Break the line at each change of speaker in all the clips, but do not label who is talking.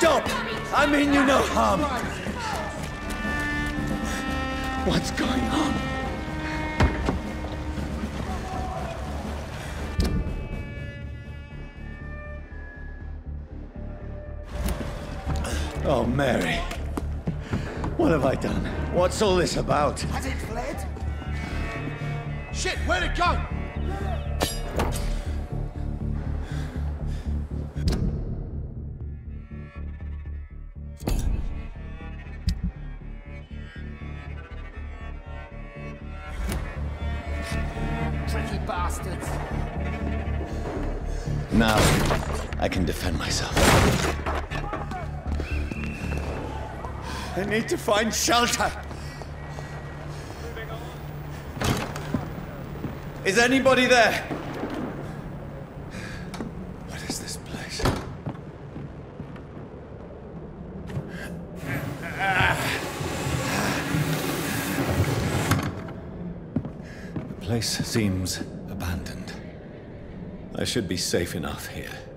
Stop! I mean you no harm. What's going on? Oh, Mary. What have I done? What's all this about?
Has it fled? Shit, where'd it go?
To find shelter. Is anybody there? What is this place? The place seems abandoned. I should be safe enough here.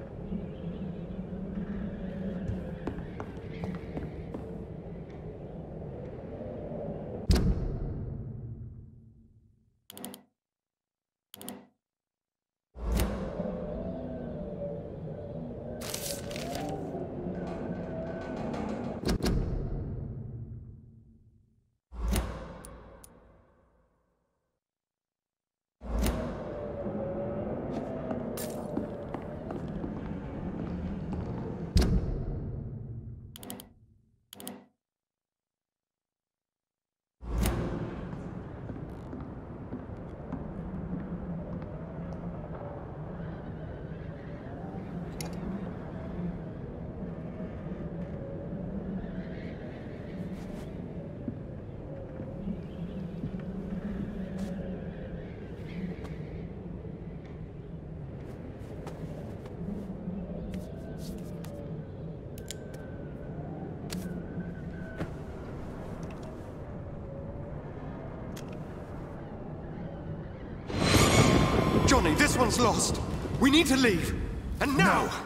Lost. We need to leave. And now!
Fresh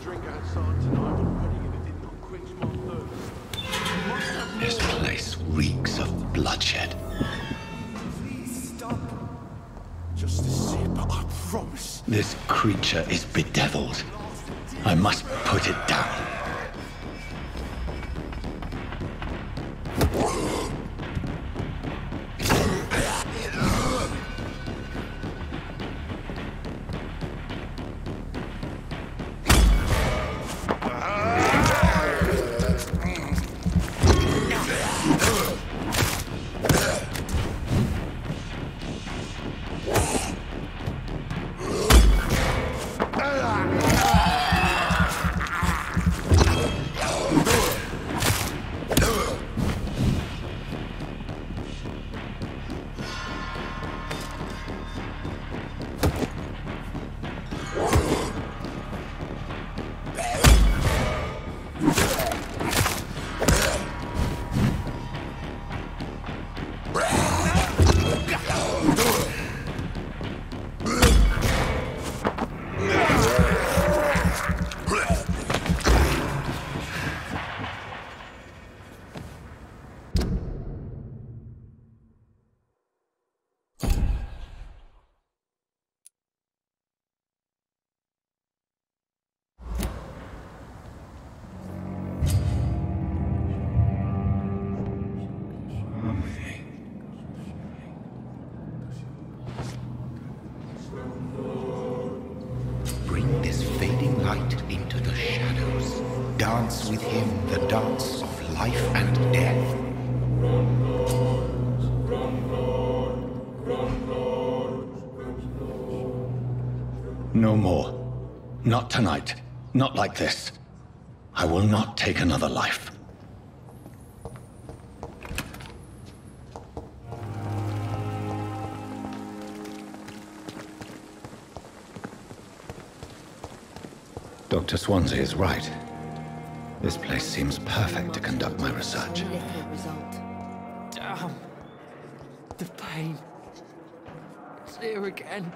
drink outside tonight already it did not quench my thirst. You must have more.
This place reeks of bloodshed.
Please stop. Just a sip, I promise.
This creature is bedeviled. I must put it down.
Bring this fading light into the shadows. Dance with him the dance of life and death.
No more. Not tonight. Not like this. I will not take another life. Dr. Swansea is right. This place seems perfect to conduct my research.
Damn. The pain. It's here again.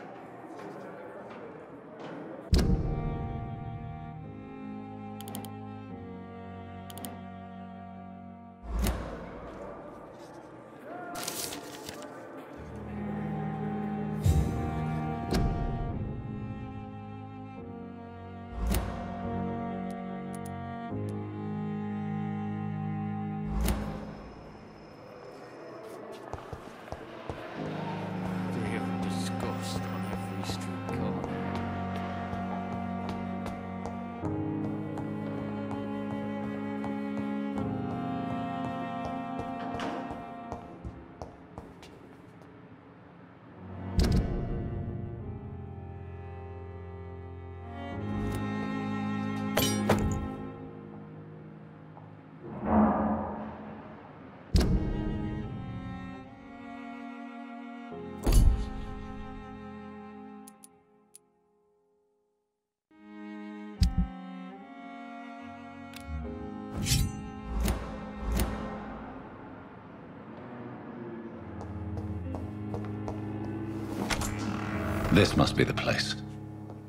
This must be the place.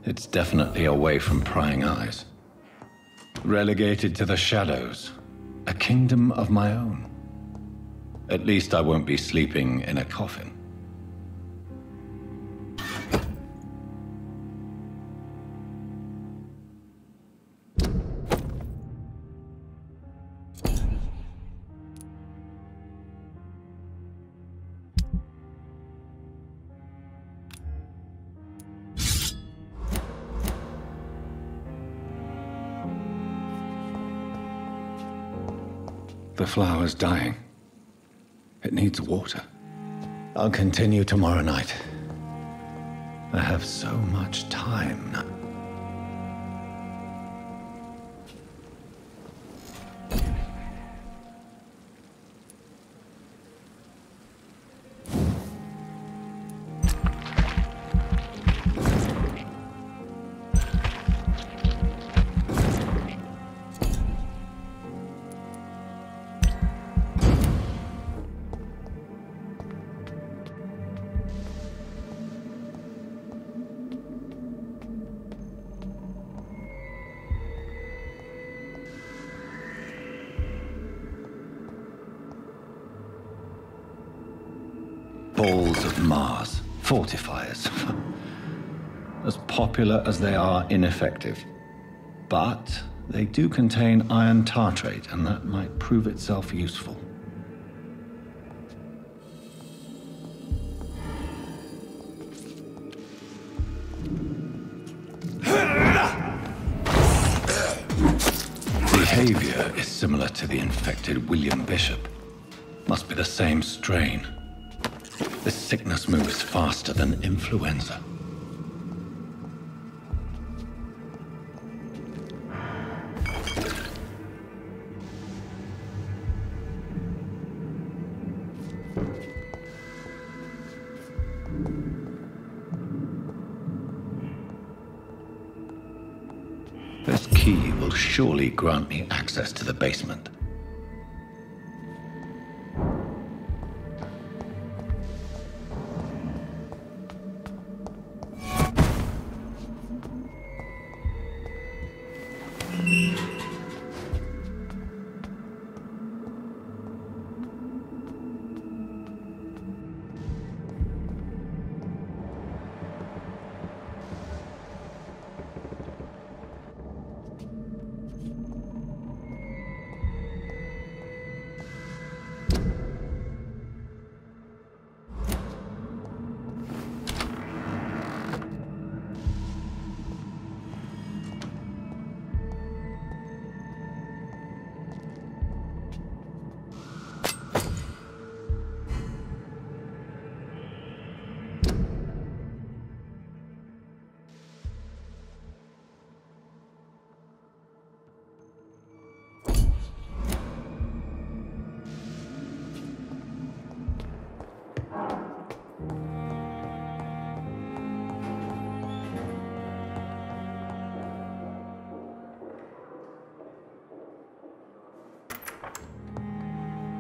It's definitely away from prying eyes. Relegated to the shadows. A kingdom of my own. At least I won't be sleeping in a coffin. Flower's dying. It needs water. I'll continue tomorrow night. I have so much time they are ineffective. But they do contain iron tartrate, and that might prove itself useful. Behavior is similar to the infected William Bishop. Must be the same strain. This sickness moves faster than influenza. Grant me access to the basement.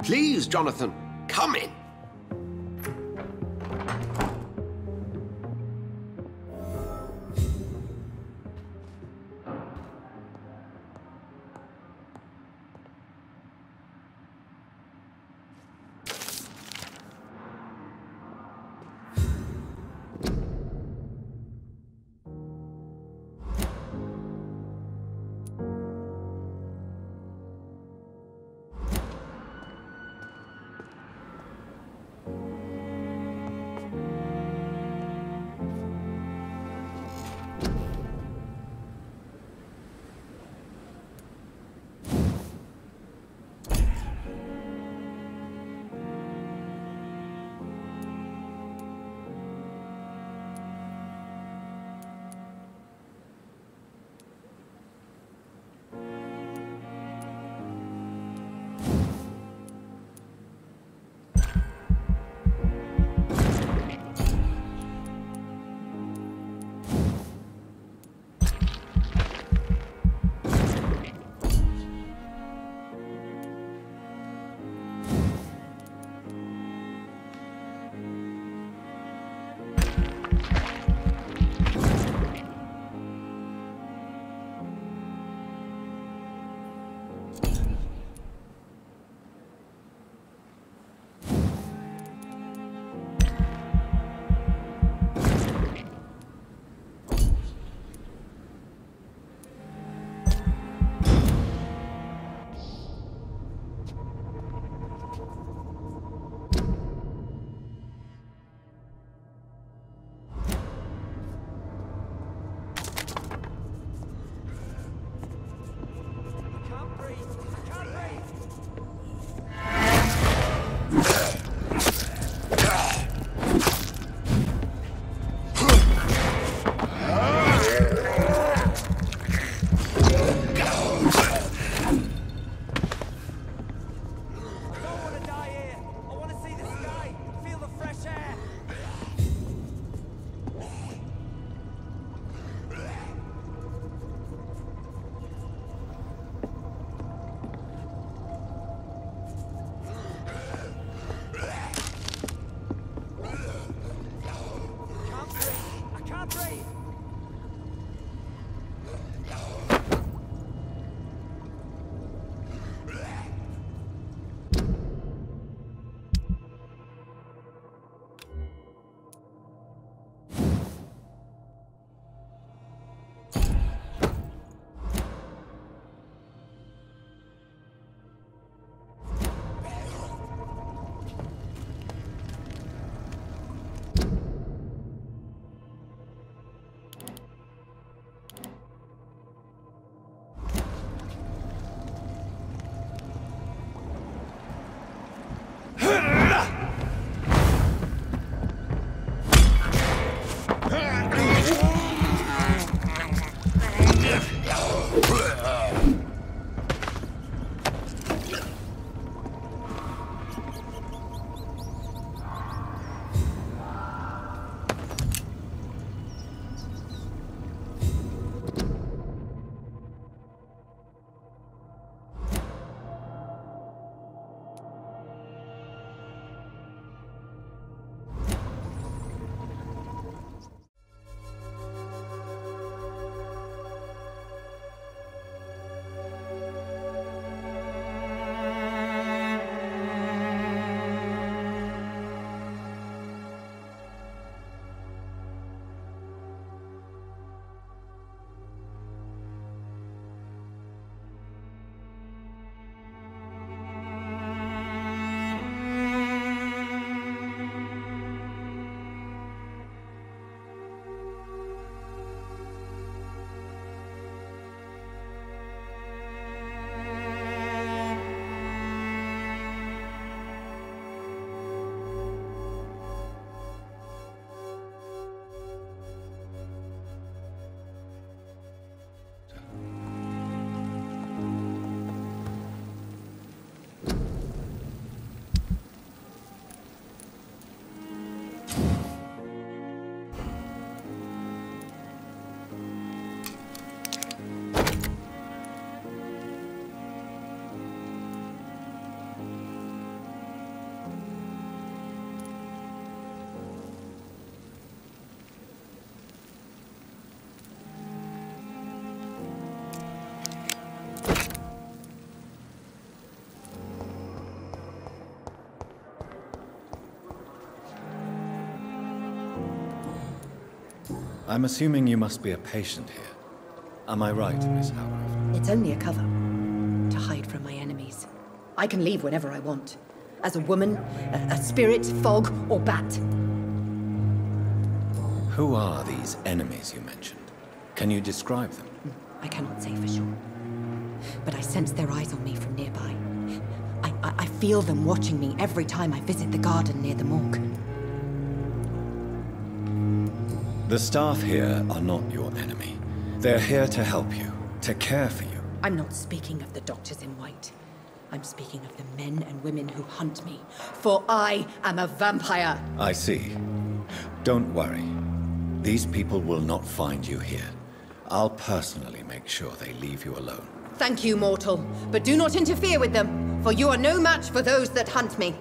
Please, Jonathan, come in.
I'm assuming you must be a patient here. Am I right, Miss Howgrove?
It's only a cover. To hide from my enemies. I can leave whenever I want. As a woman, a, a spirit, fog, or bat.
Who are these enemies you mentioned? Can you describe them?
I cannot say for sure. But I sense their eyes on me from nearby. I, I, I feel them watching me every time I visit the garden near the morgue.
The staff here are not your enemy. They're here to help you, to care for you.
I'm not speaking of the doctors in white. I'm speaking of the men and women who hunt me. For I am a vampire.
I see. Don't worry. These people will not find you here. I'll personally make sure they leave you alone.
Thank you, mortal. But do not interfere with them, for you are no match for those that hunt me.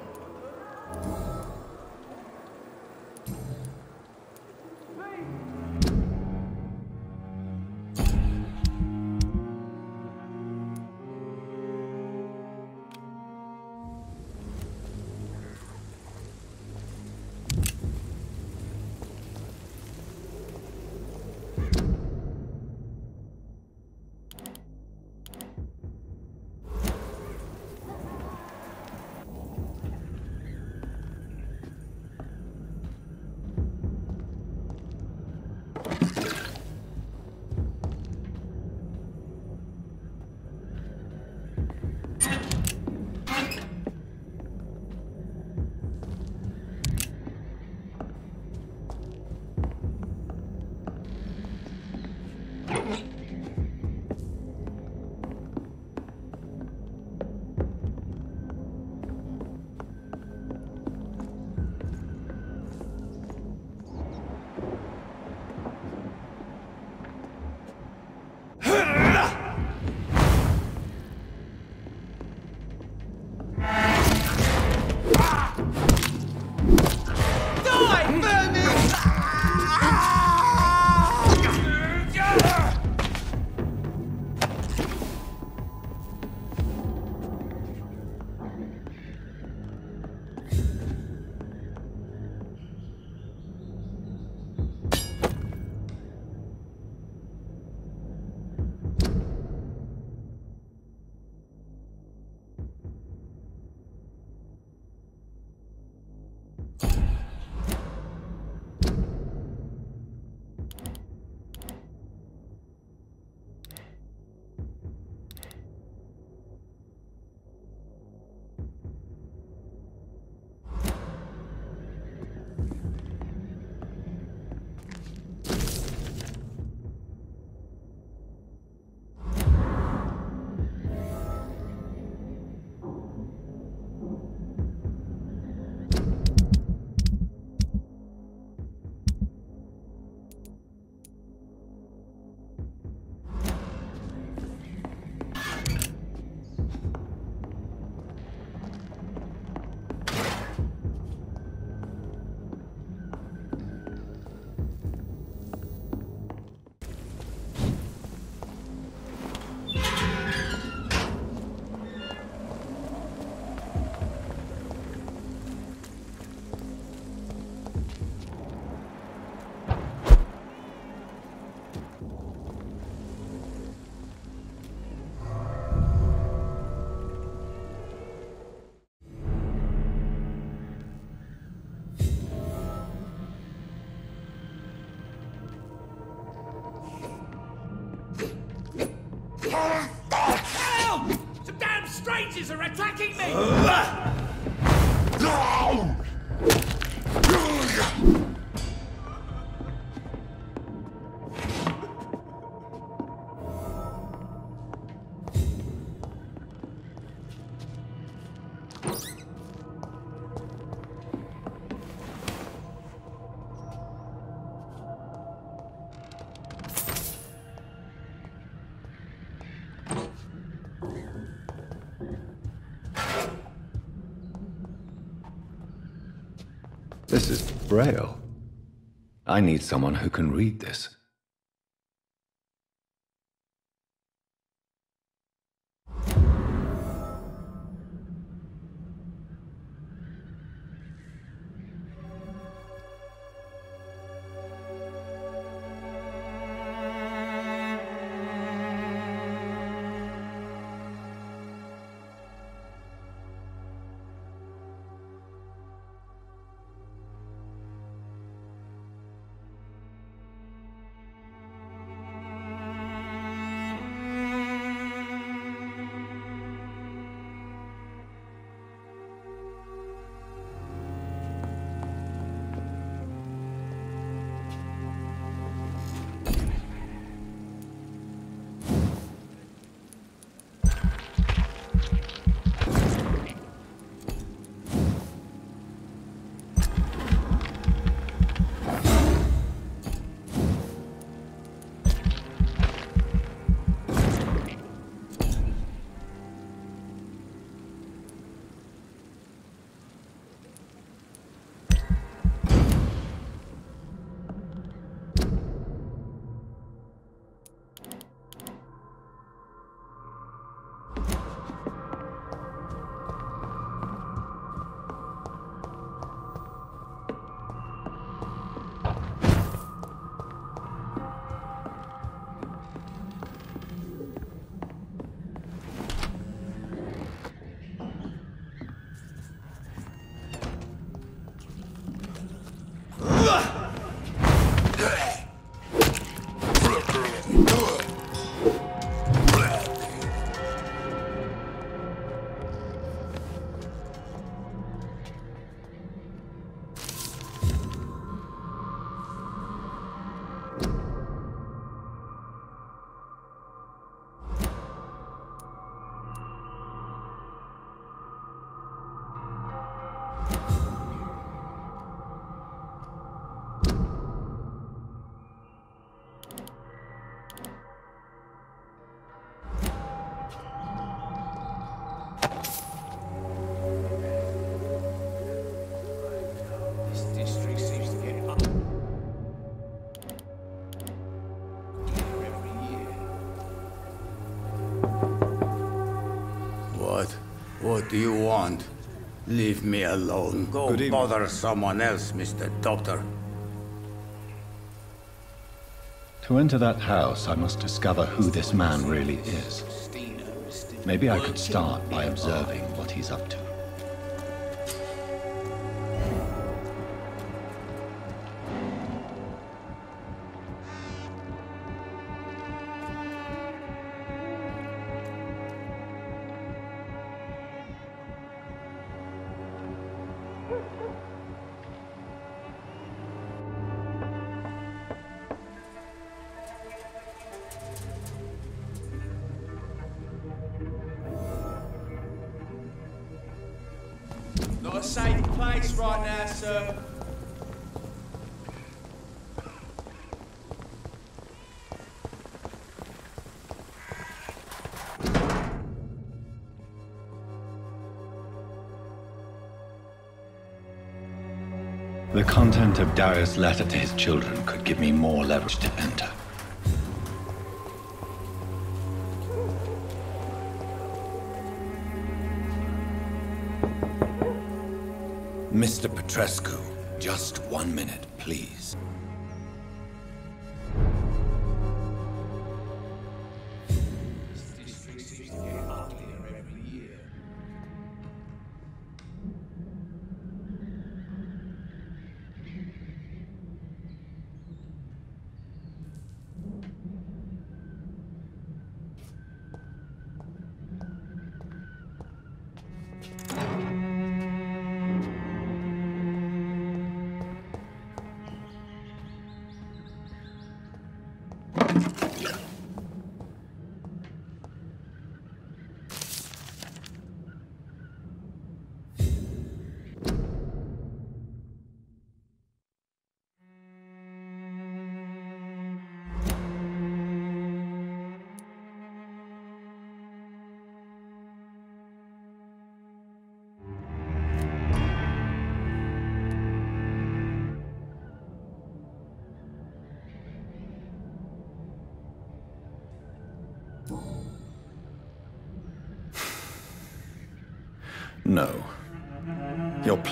Are attacking
Braille. I need someone who can read this.
Do you want? Leave me alone. Go
Good evening.
bother someone else, Mr. Doctor.
To enter that house, I must discover who this man really is. Maybe I could start by observing what he's up to. Darius' letter to his children could give me more leverage to enter. Mr. Petrescu, just one minute, please.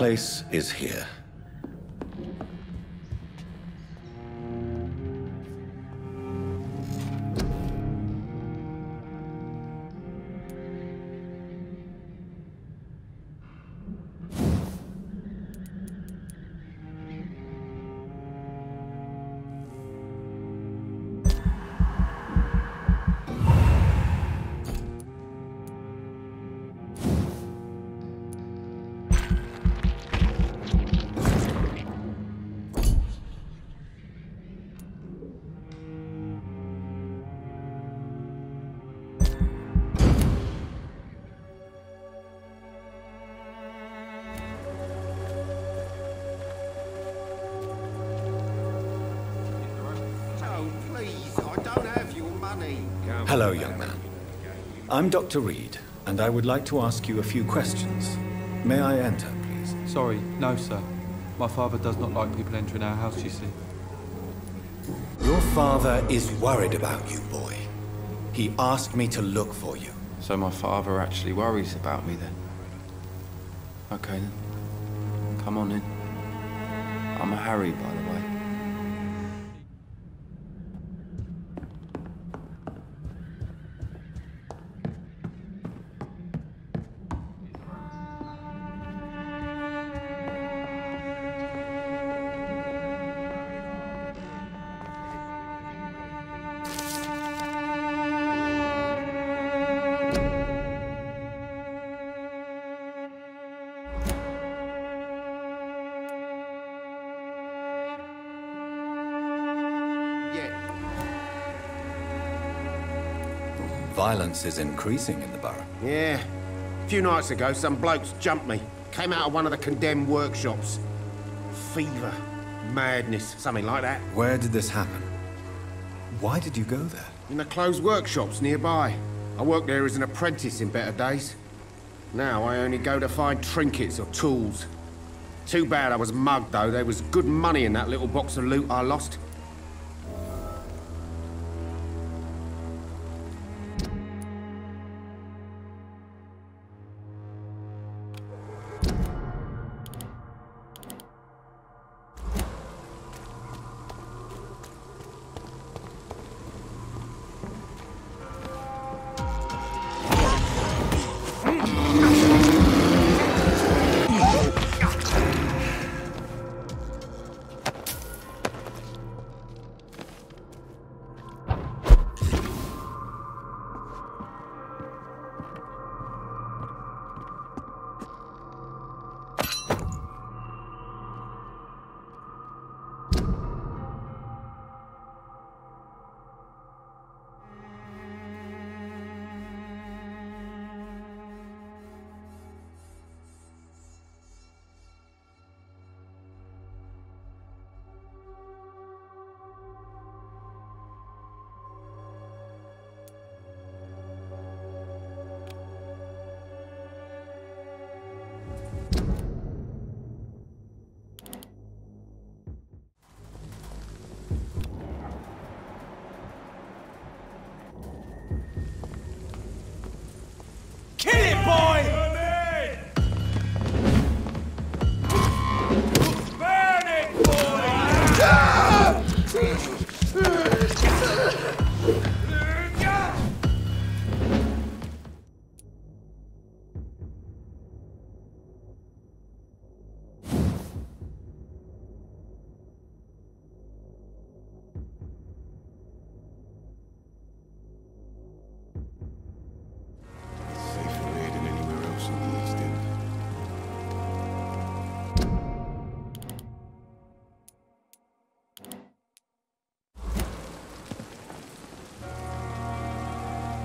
Place is here. I'm Dr. Reed, and I would like to ask you a few questions. May I enter, please?
Sorry, no, sir. My father does not like people entering our house, you see.
Your father is worried about you, boy. He asked me to look for you.
So my father actually worries about me then? Okay then. Come on in. I'm Harry, by the way.
Violence is increasing in the borough.
Yeah. A few nights ago, some blokes jumped me. Came out of one of the condemned workshops. Fever, madness, something like that.
Where did this happen? Why did you go there?
In the closed workshops nearby. I worked there as an apprentice in better days. Now I only go to find trinkets or tools. Too bad I was mugged, though. There was good money in that little box of loot I lost.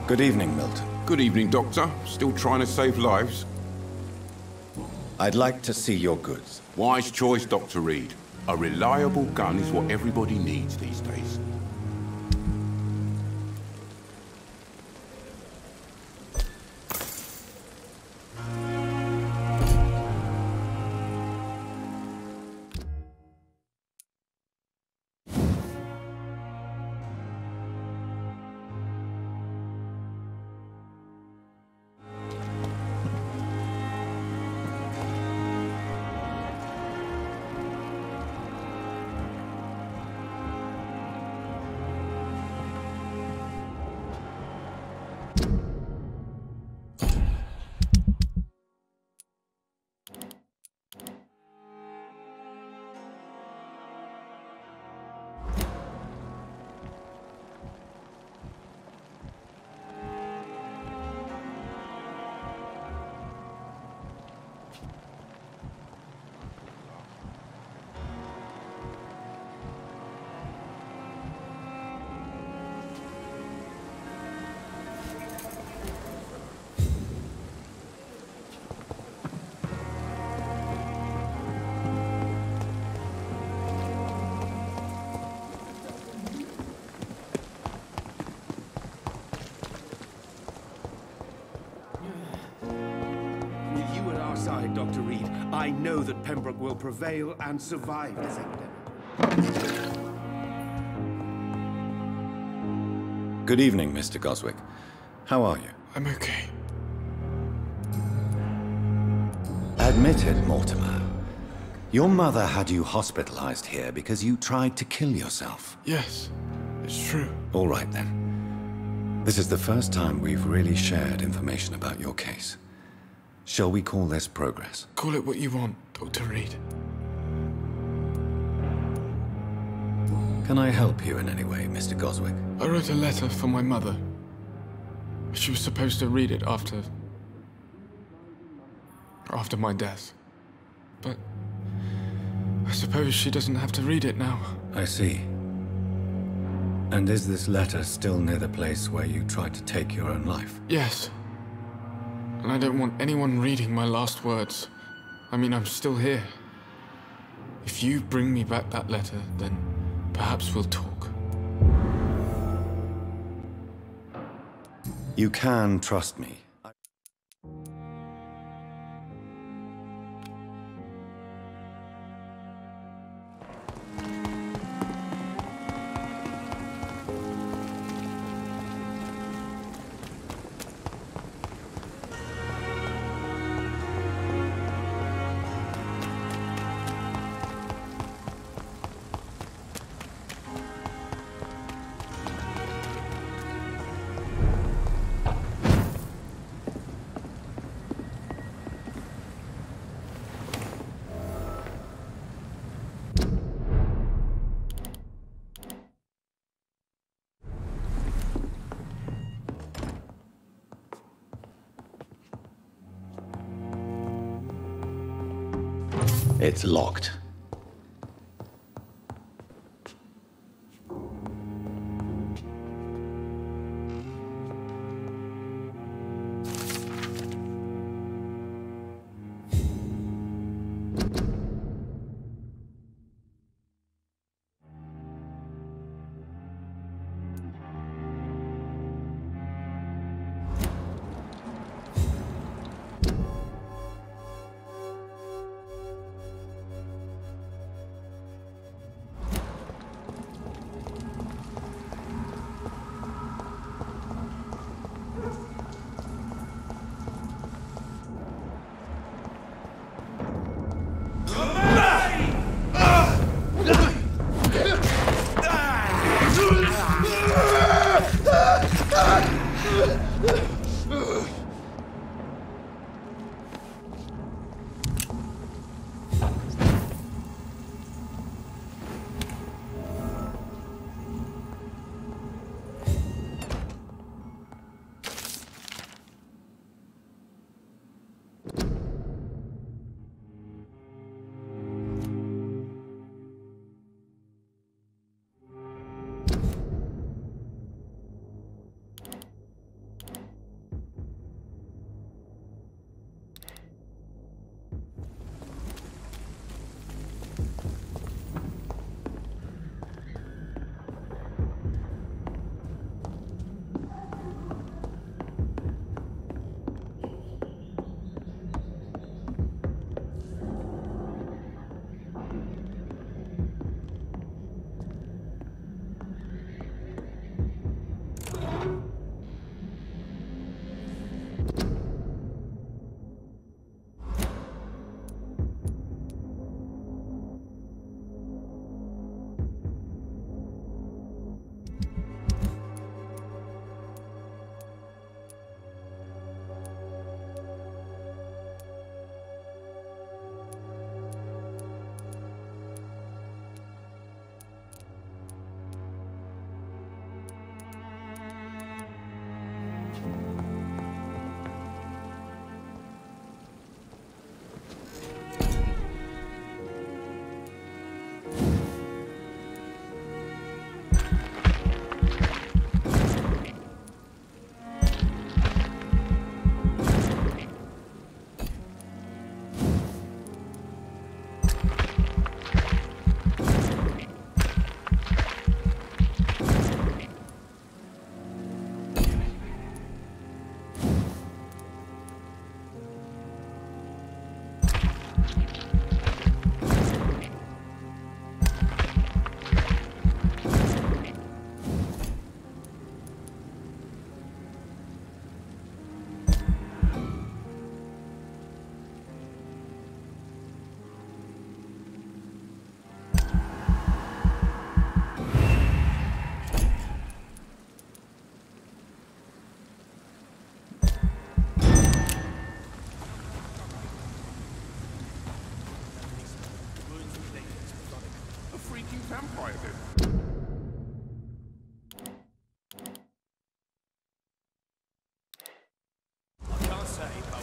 Good evening, Milton.
Good evening, Doctor. Still trying to save lives?
I'd like to see your goods.
Wise choice, Dr. Reed. A reliable gun is what everybody needs these days.
Prevail and survive this epidemic.
Good evening, Mr. Goswick. How are you?
I'm okay.
Admit it, Mortimer. Your mother had you hospitalized here because you tried to kill yourself.
Yes, it's true.
All right, then. This is the first time we've really shared information about your case. Shall we call this progress?
Call it what you want, Dr. Reed.
Can I help you in any way, Mr. Goswick?
I wrote a letter for my mother. She was supposed to read it after. after my death. But. I suppose she doesn't have to read it now.
I see. And is this letter still near the place where you tried to take your own life?
Yes. And I don't want anyone reading my last words. I mean, I'm still here. If you bring me back that letter, then perhaps we'll talk.
You can trust me. It's locked.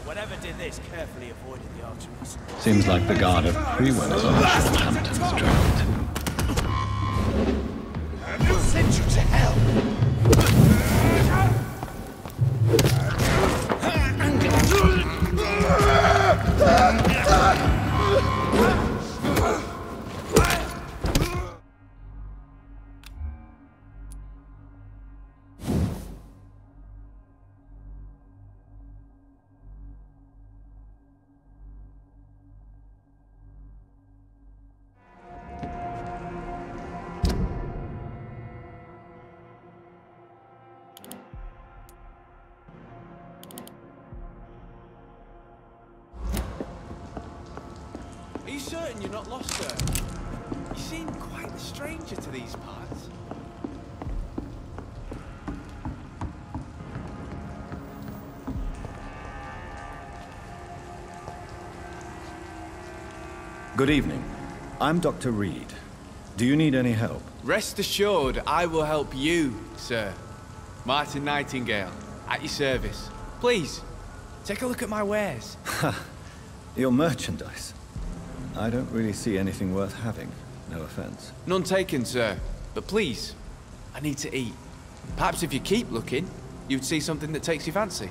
Never did this, carefully avoiding the arteries.
Seems like the guard at Priwen on the Hampton's drowned too.
We'll send you to hell!
Good evening. I'm Dr. Reed. Do you need any help?
Rest assured, I will help you, sir. Martin Nightingale, at your service. Please, take a look at my wares.
Your merchandise. I don't really see anything worth having. No offense.
None taken, sir. But please, I need to eat. Perhaps if you keep looking, you'd see something that takes your fancy.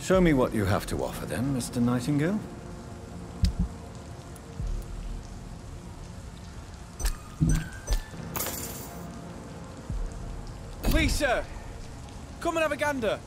Show me what you have to offer then, Mr. Nightingale.
Sir, come and have a gander.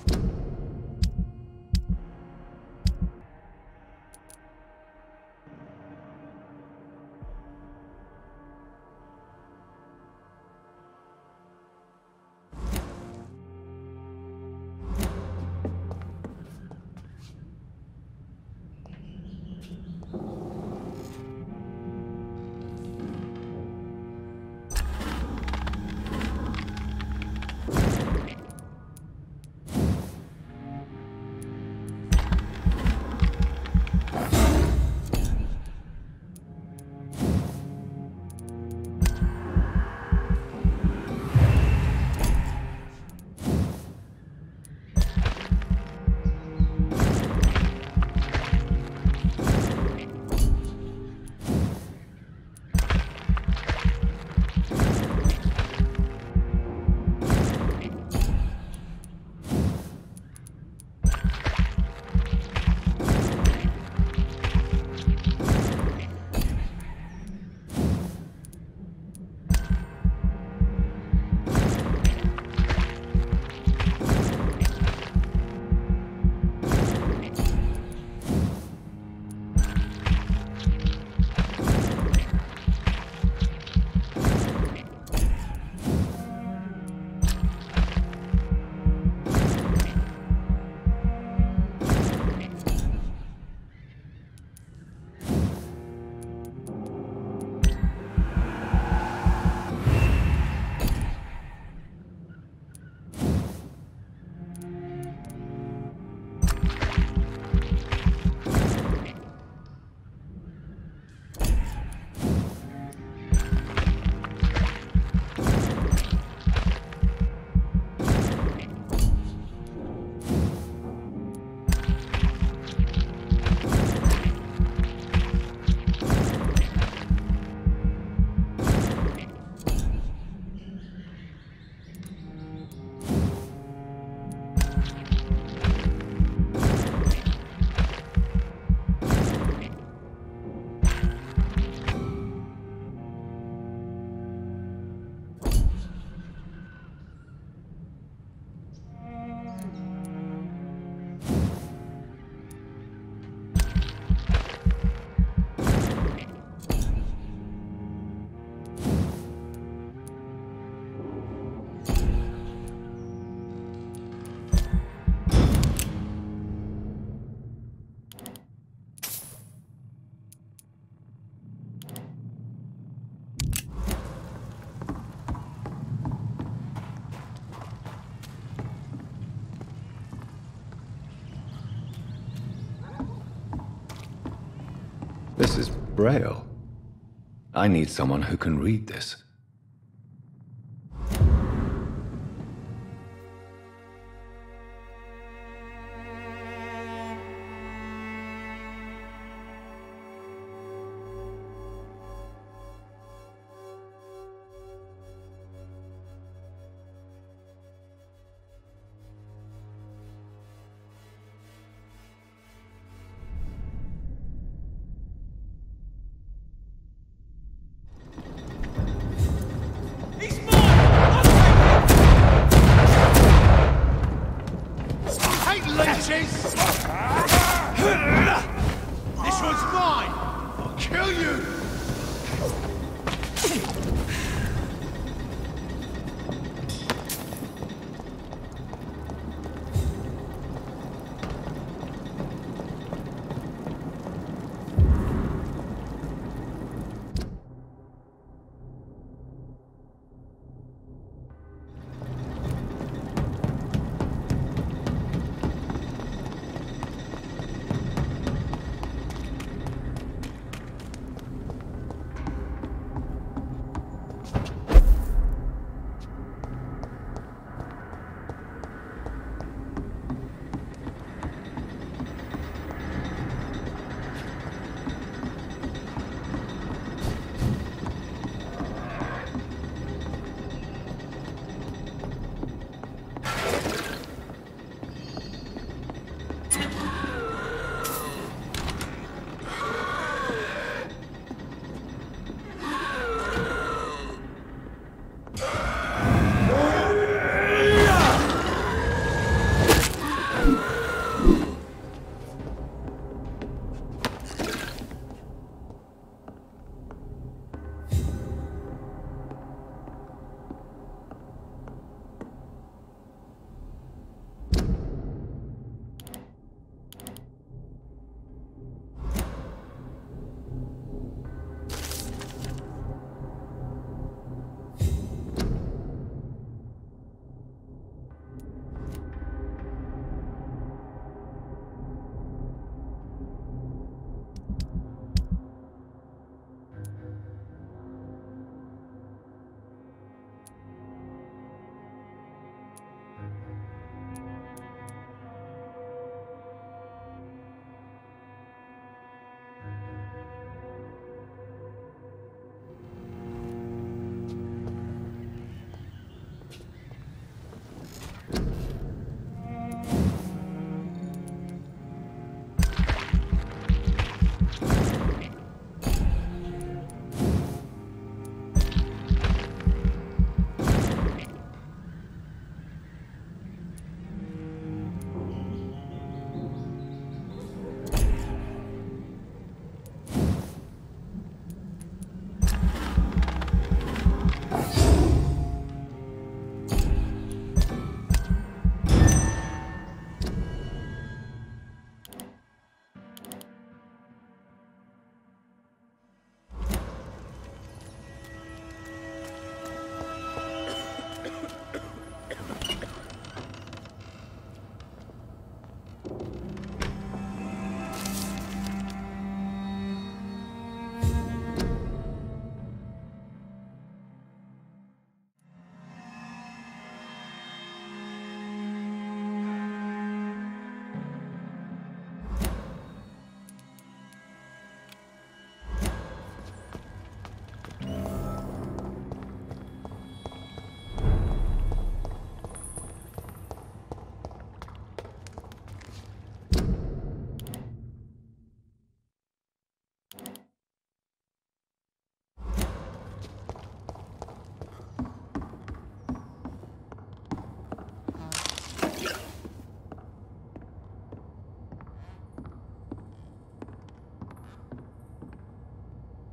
This is Braille. I need someone who can read this.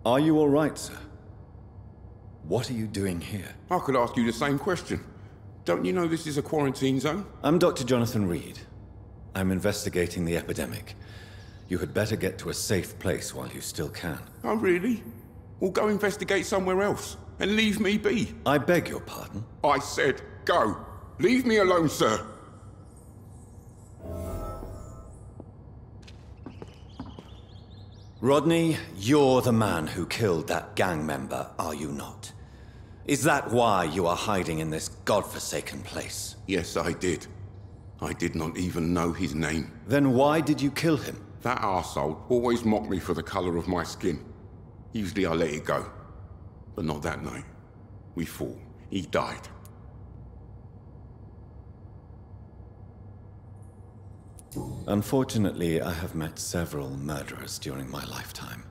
Are you all right, sir? What are you doing here?
I could ask you the same question. Don't you know this is a quarantine zone?
I'm Dr. Jonathan Reed. I'm investigating the epidemic. You had better get to a safe place while you still can.
Oh, really? Well, go investigate somewhere else and leave me be.
I beg your pardon?
I said go. Leave me alone, sir.
Rodney, you're the man who killed that gang member, are you not? Is that why you are hiding in this godforsaken place?
Yes, I did. I did not even know his name.
Then why did you kill him?
That arsehole always mocked me for the color of my skin. Usually I let it go. But not that night. We fought. He died.
Unfortunately, I have met several murderers during my lifetime.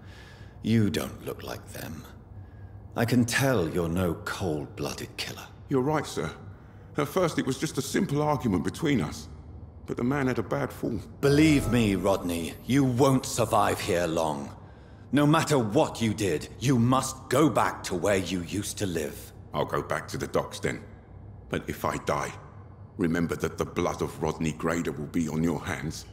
You don't look like them. I can tell you're no cold-blooded killer.
You're right, sir. At first it was just a simple argument between us. But the man had a bad fall.
Believe me, Rodney, you won't survive here long. No matter what you did, you must go back to where you used to live.
I'll go back to the docks then. But if I die, Remember that the blood of Rodney Grader will be on your hands.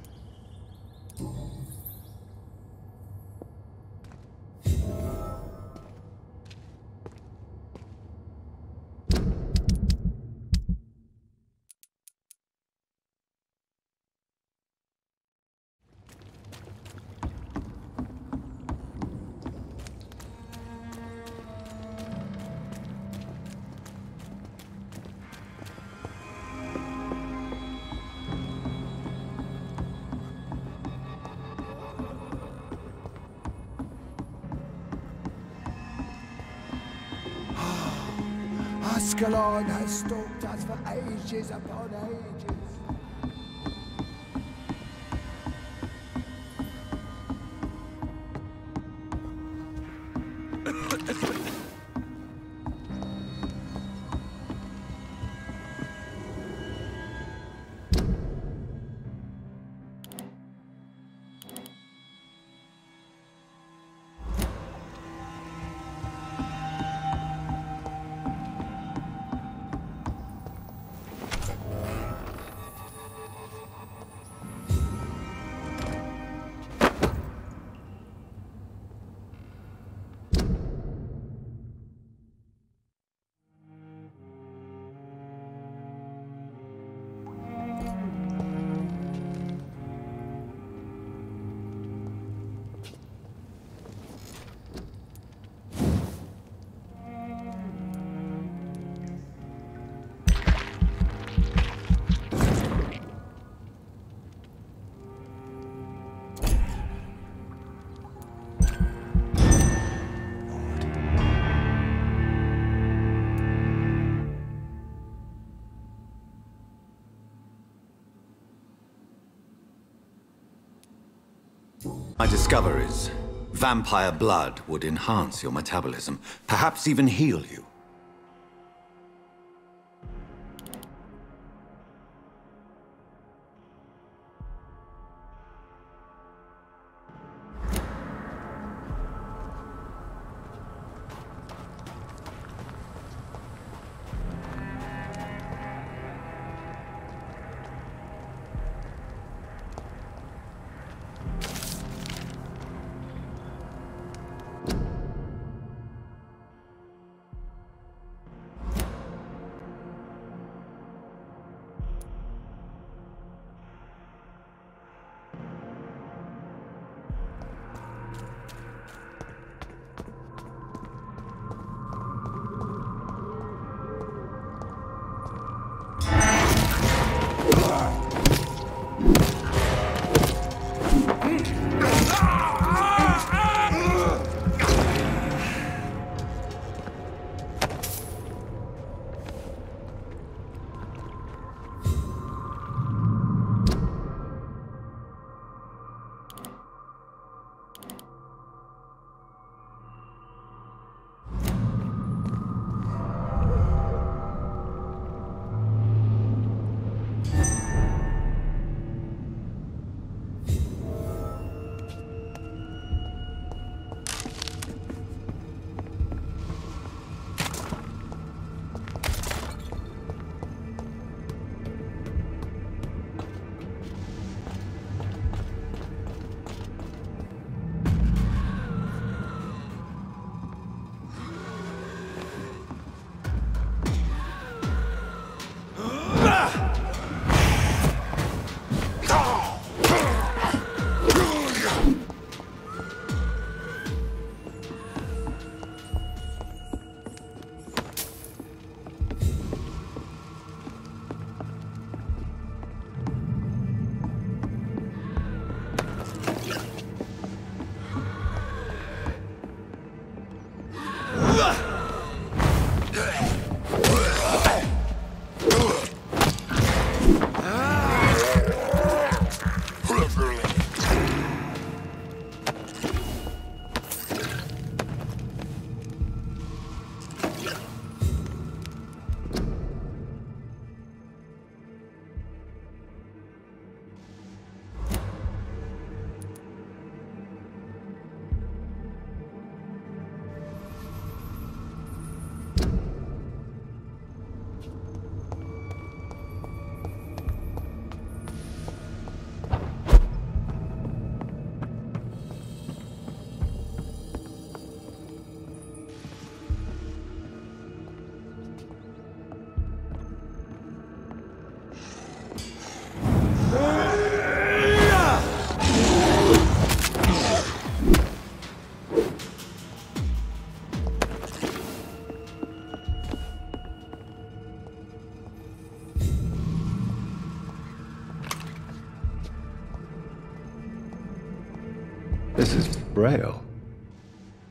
Jezebel. discoveries, vampire blood would enhance your metabolism, perhaps even heal you.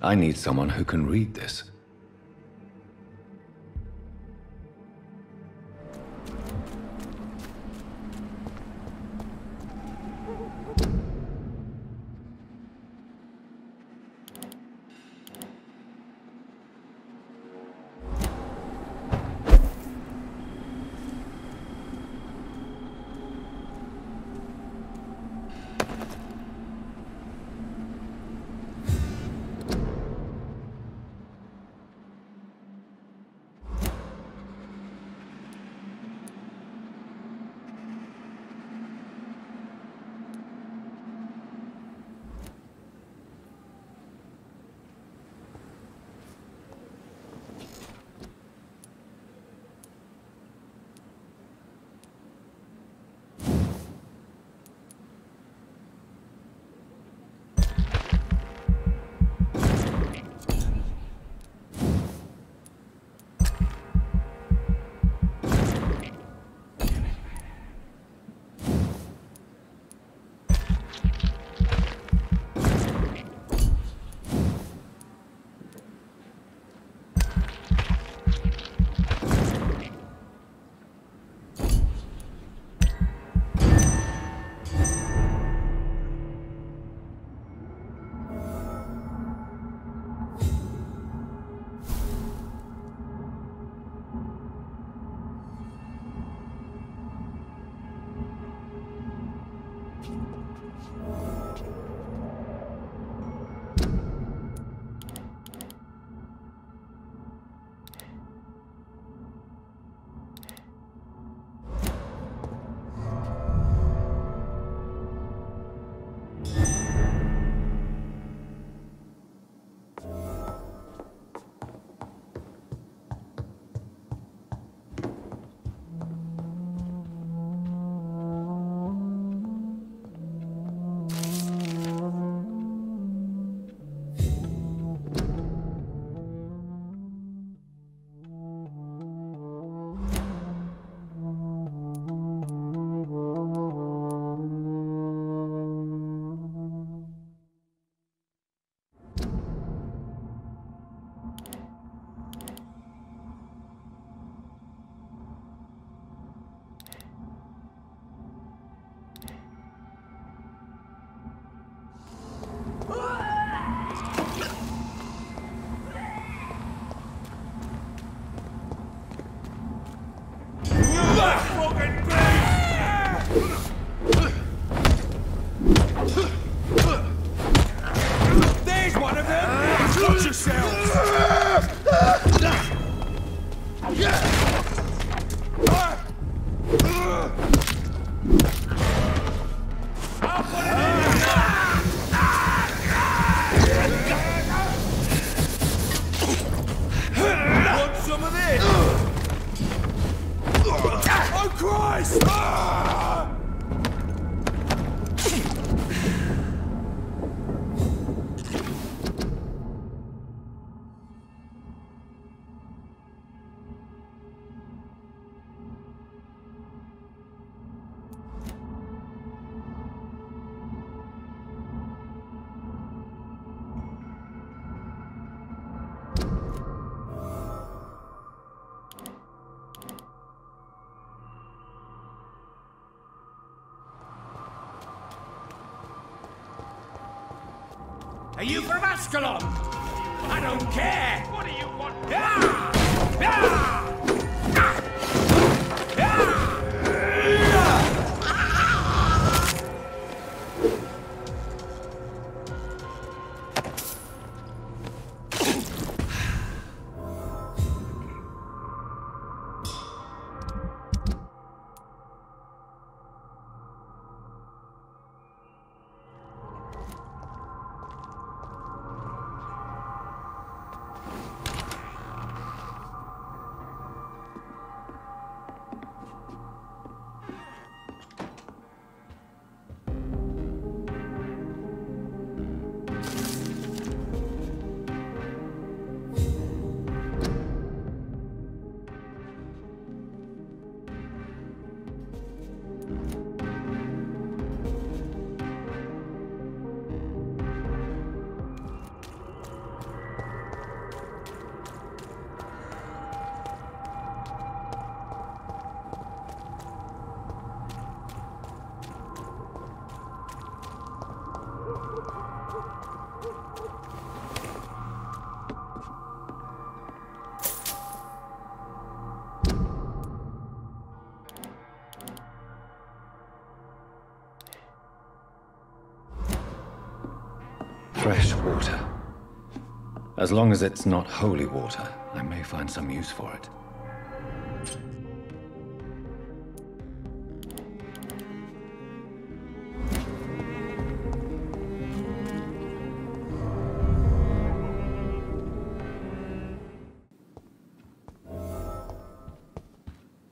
I need someone who can read this.
You
As long as it's not holy water, I may find some use for it.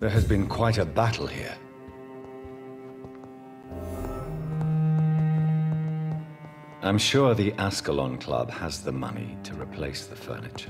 There has been quite a battle here. I'm sure the Ascalon Club has the money to replace the furniture.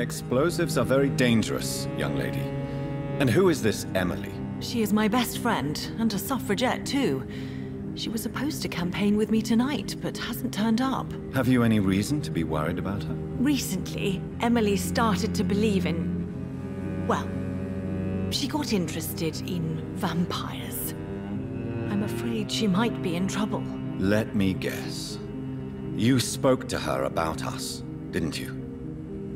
Explosives are very dangerous, young lady. And who is this Emily?
She is my best friend, and a suffragette too. She was supposed to campaign with me tonight, but hasn't turned up.
Have you any reason to be worried about her?
Recently, Emily started to believe in... Well, she got interested in vampires. I'm afraid she might be in trouble.
Let me guess. You spoke to her about us, didn't you?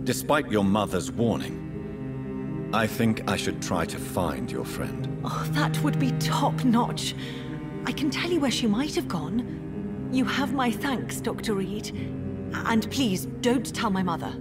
Despite your mother's warning. I think I should try to find your friend.
Oh, that would be top-notch. I can tell you where she might have gone. You have my thanks, Dr. Reid. And please, don't tell my mother.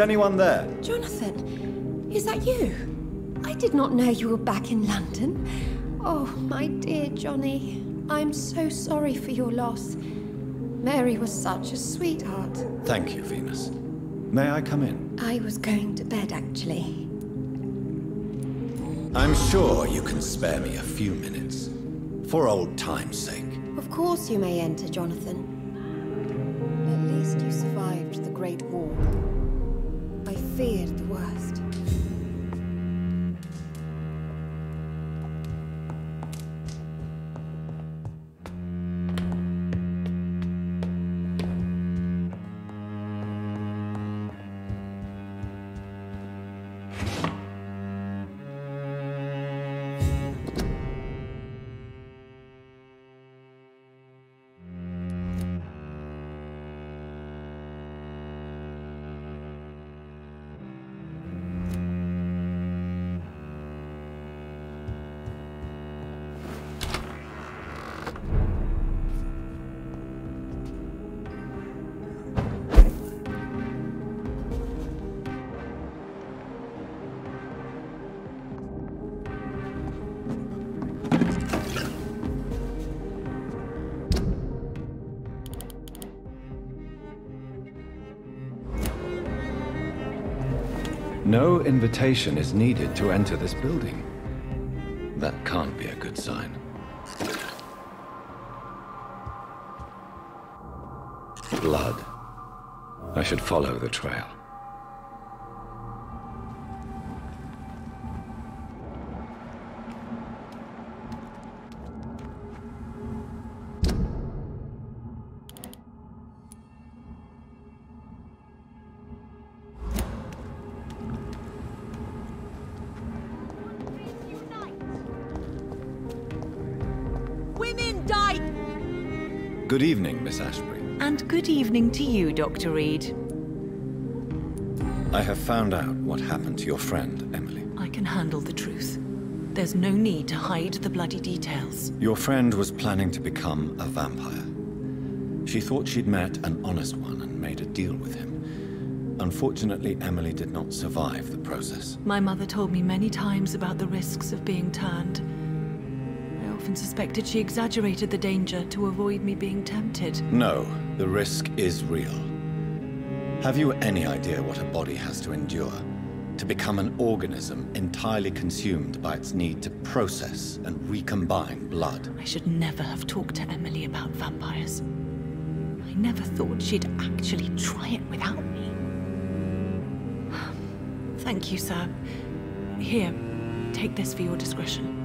Is anyone there?
Jonathan, is that you? I did not know you were back in London. Oh, my dear Johnny, I'm so sorry for your loss. Mary was such a sweetheart.
Thank you, Venus. May I come in?
I was going to bed, actually.
I'm sure you can spare me a few minutes. For old time's sake.
Of course you may enter, Jonathan.
No invitation is needed to enter this building. That can't be a good sign. Blood. I should follow the trail.
To you, Dr. Reid.
I have found out what happened to your friend, Emily.
I can handle the truth. There's no need to hide the bloody details.
Your friend was planning to become a vampire. She thought she'd met an honest one and made a deal with him. Unfortunately, Emily did not survive the process.
My mother told me many times about the risks of being turned. I often suspected she exaggerated the danger to avoid me being tempted.
No, the risk is real. Have you any idea what a body has to endure? To become an organism entirely consumed by its need to process and recombine blood.
I should never have talked to Emily about vampires. I never thought she'd actually try it without me. Thank you, sir. Here, take this for your discretion.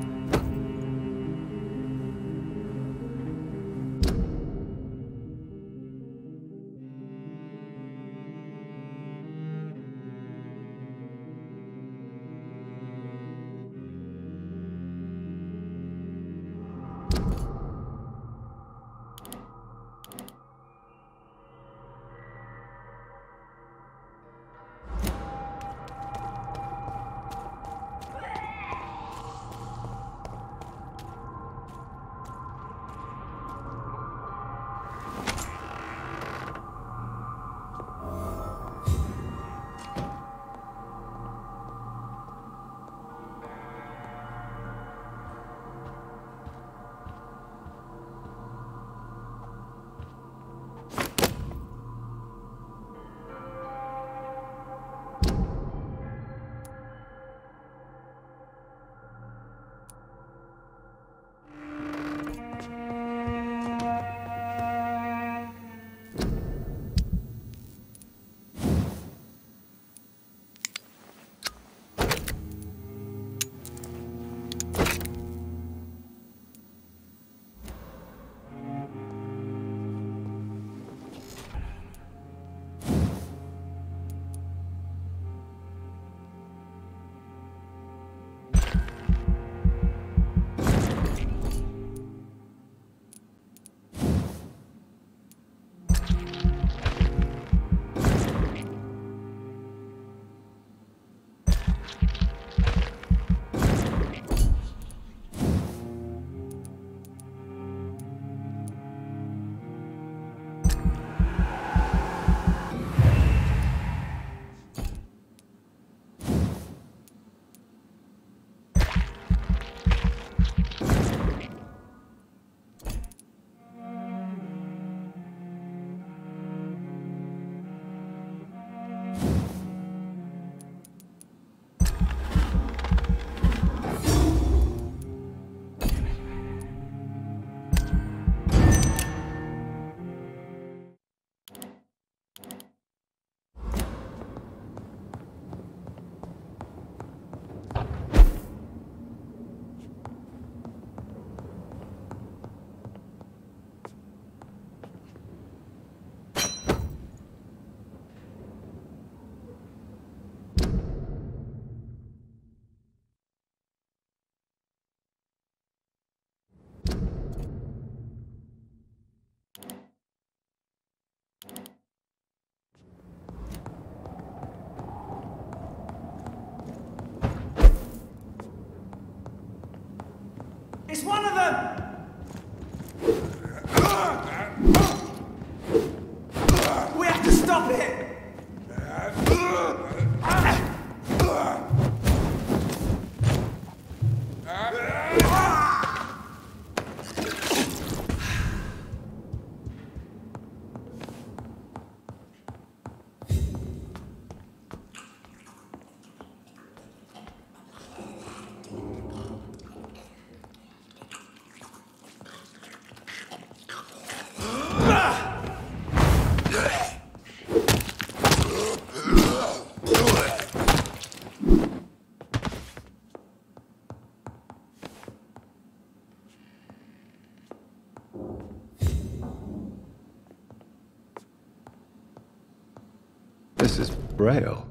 This is Braille.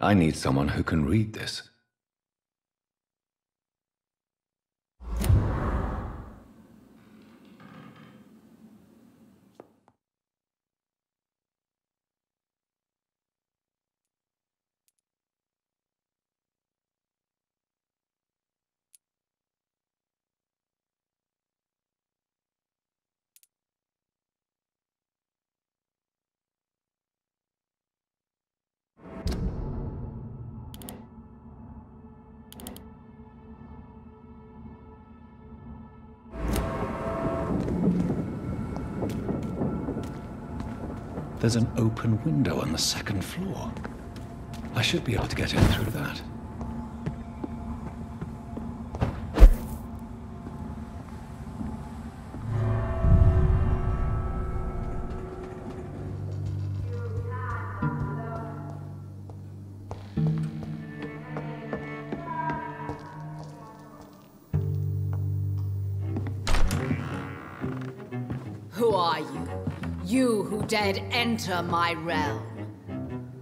I need someone who can read this. There's an open window on the second floor. I should be able to get in through that.
Who enter my realm.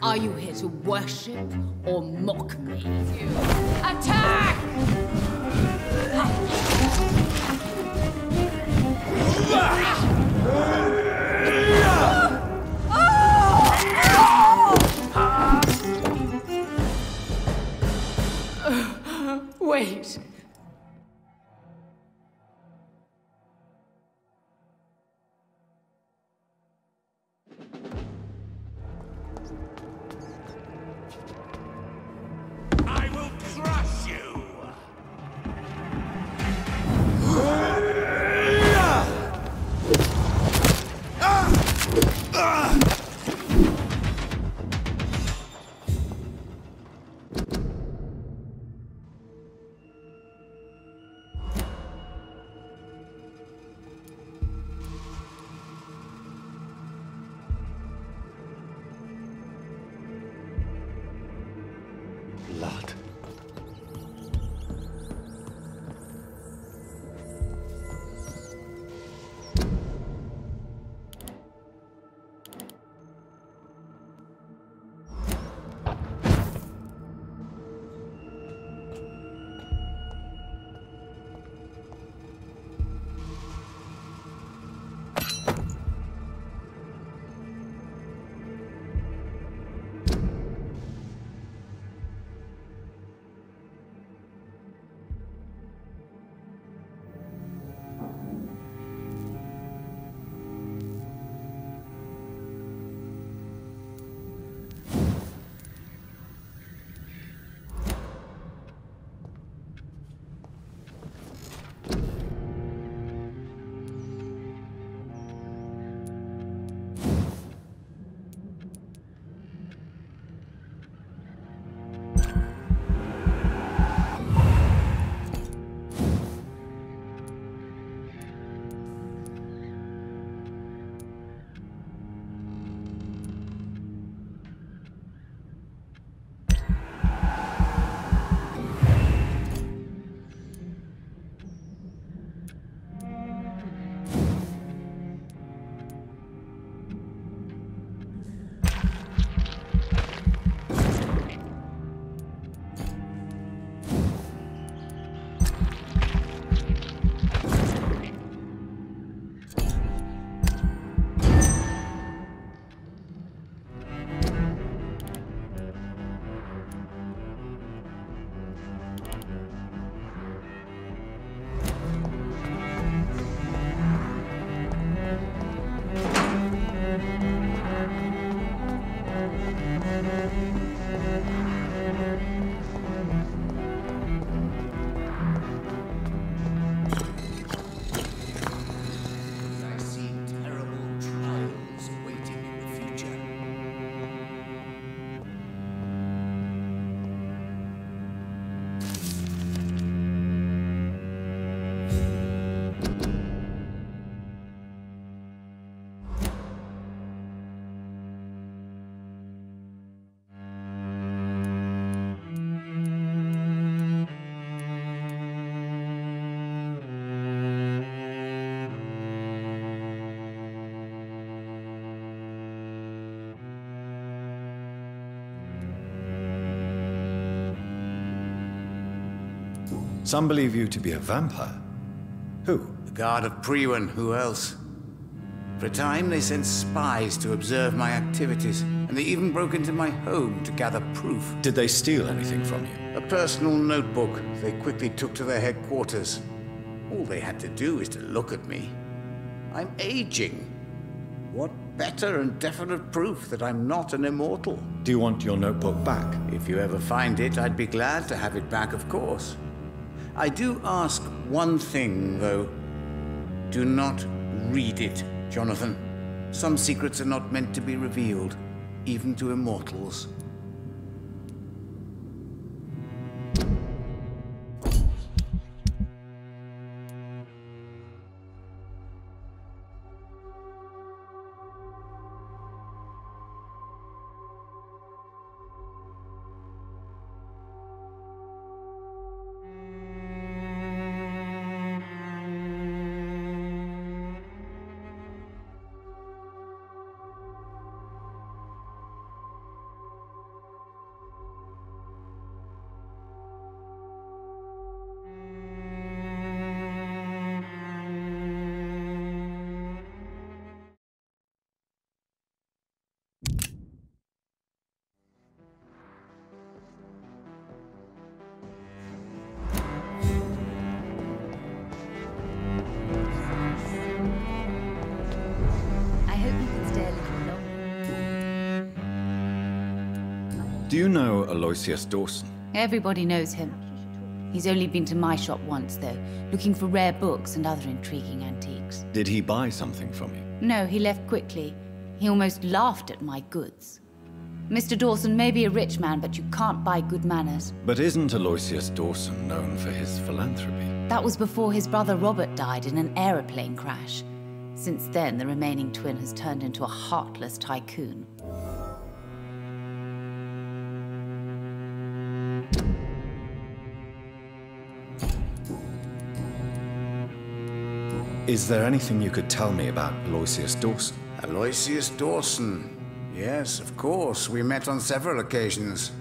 Are you here to worship or mock me? Attack!
Some believe you to be a vampire. Who?
The Guard of Priwen, who else? For a time, they sent spies to observe my activities, and they even broke into my home to gather proof.
Did they steal anything from you?
A personal notebook they quickly took to their headquarters. All they had to do is to look at me. I'm aging. What better and definite proof that I'm not an immortal?
Do you want your notebook back?
If you ever find it, I'd be glad to have it back, of course. I do ask one thing, though. Do not read it, Jonathan. Some secrets are not meant to be revealed, even to immortals.
Aloysius Dawson?
Everybody knows him. He's only been to my shop once, though, looking for rare books and other intriguing antiques.
Did he buy something from you?
No, he left quickly. He almost laughed at my goods. Mr. Dawson may be a rich man, but you can't buy good manners.
But isn't Aloysius Dawson known for his philanthropy?
That was before his brother Robert died in an aeroplane crash. Since then, the remaining twin has turned into a heartless tycoon.
Is there anything you could tell me about Aloysius Dawson?
Aloysius Dawson. Yes, of course. We met on several occasions.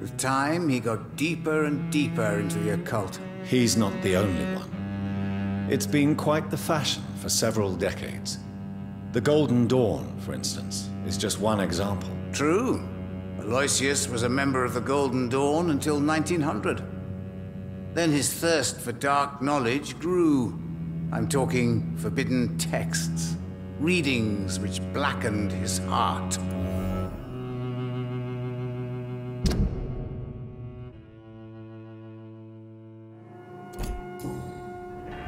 With time, he got deeper and deeper into the occult.
He's not the only one. It's been quite the fashion for several decades. The Golden Dawn, for instance, is just one example.
True. Aloysius was a member of the Golden Dawn until 1900. Then his thirst for dark knowledge grew. I'm talking forbidden texts, readings which blackened his heart.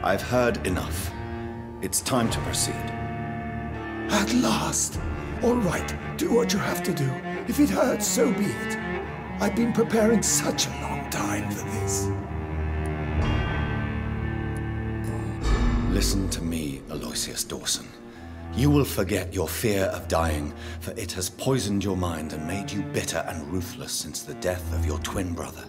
I've heard enough. It's time to proceed.
At last! All right, do what you have to do. If it hurts, so be it. I've been preparing such a long time for this.
Listen to me, Aloysius Dawson. You will forget your fear of dying, for it has poisoned your mind and made you bitter and ruthless since the death of your twin brother.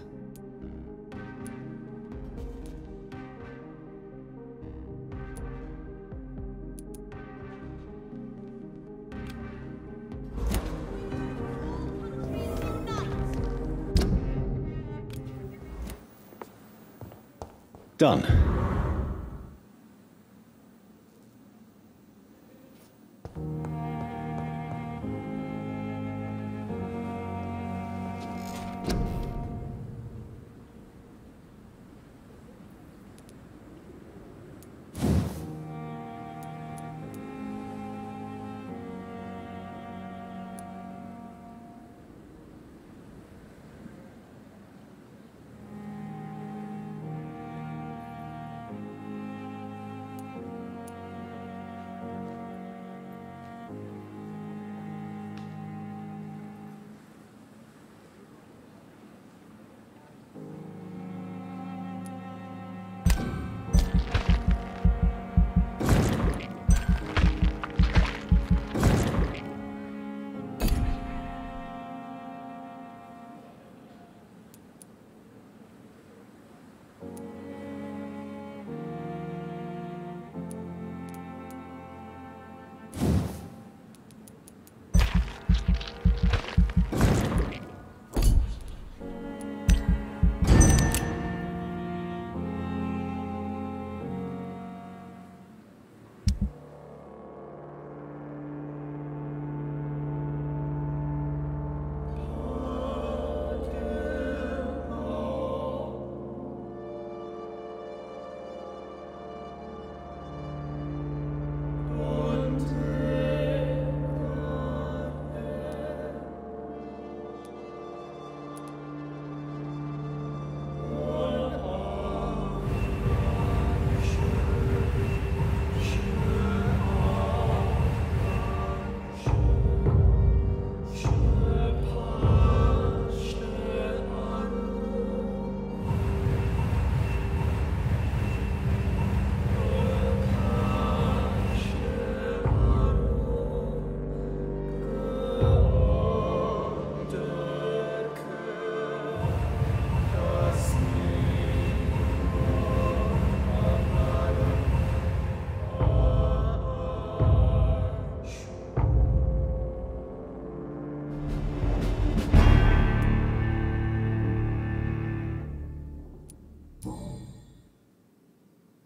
Done.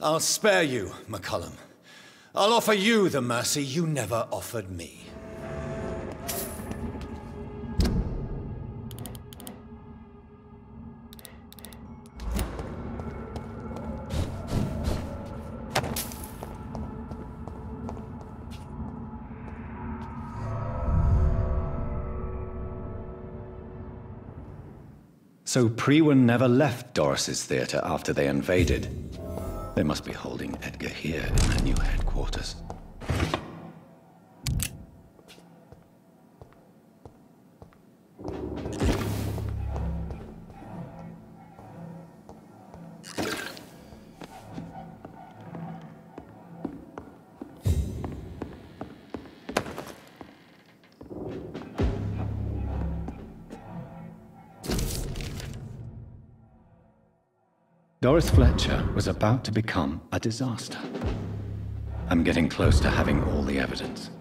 I'll spare you, McCullum. I'll offer you the mercy you never offered me.
So Priwen never left Doris's theatre after they invaded. They must be holding Edgar here in their new headquarters. Doris Fletcher was about to become a disaster. I'm getting close to having all the evidence.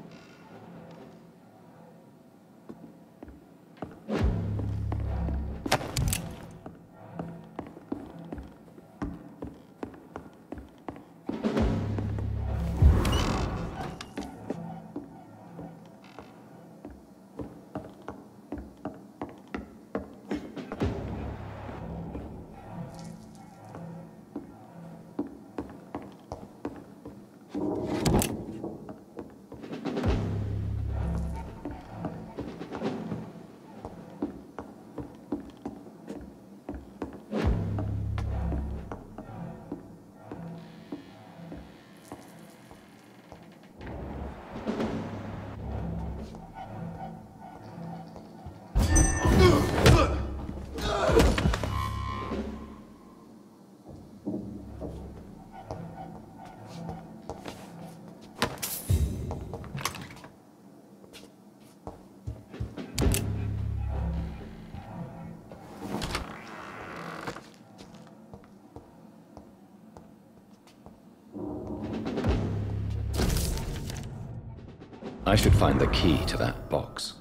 I should find the key to that box.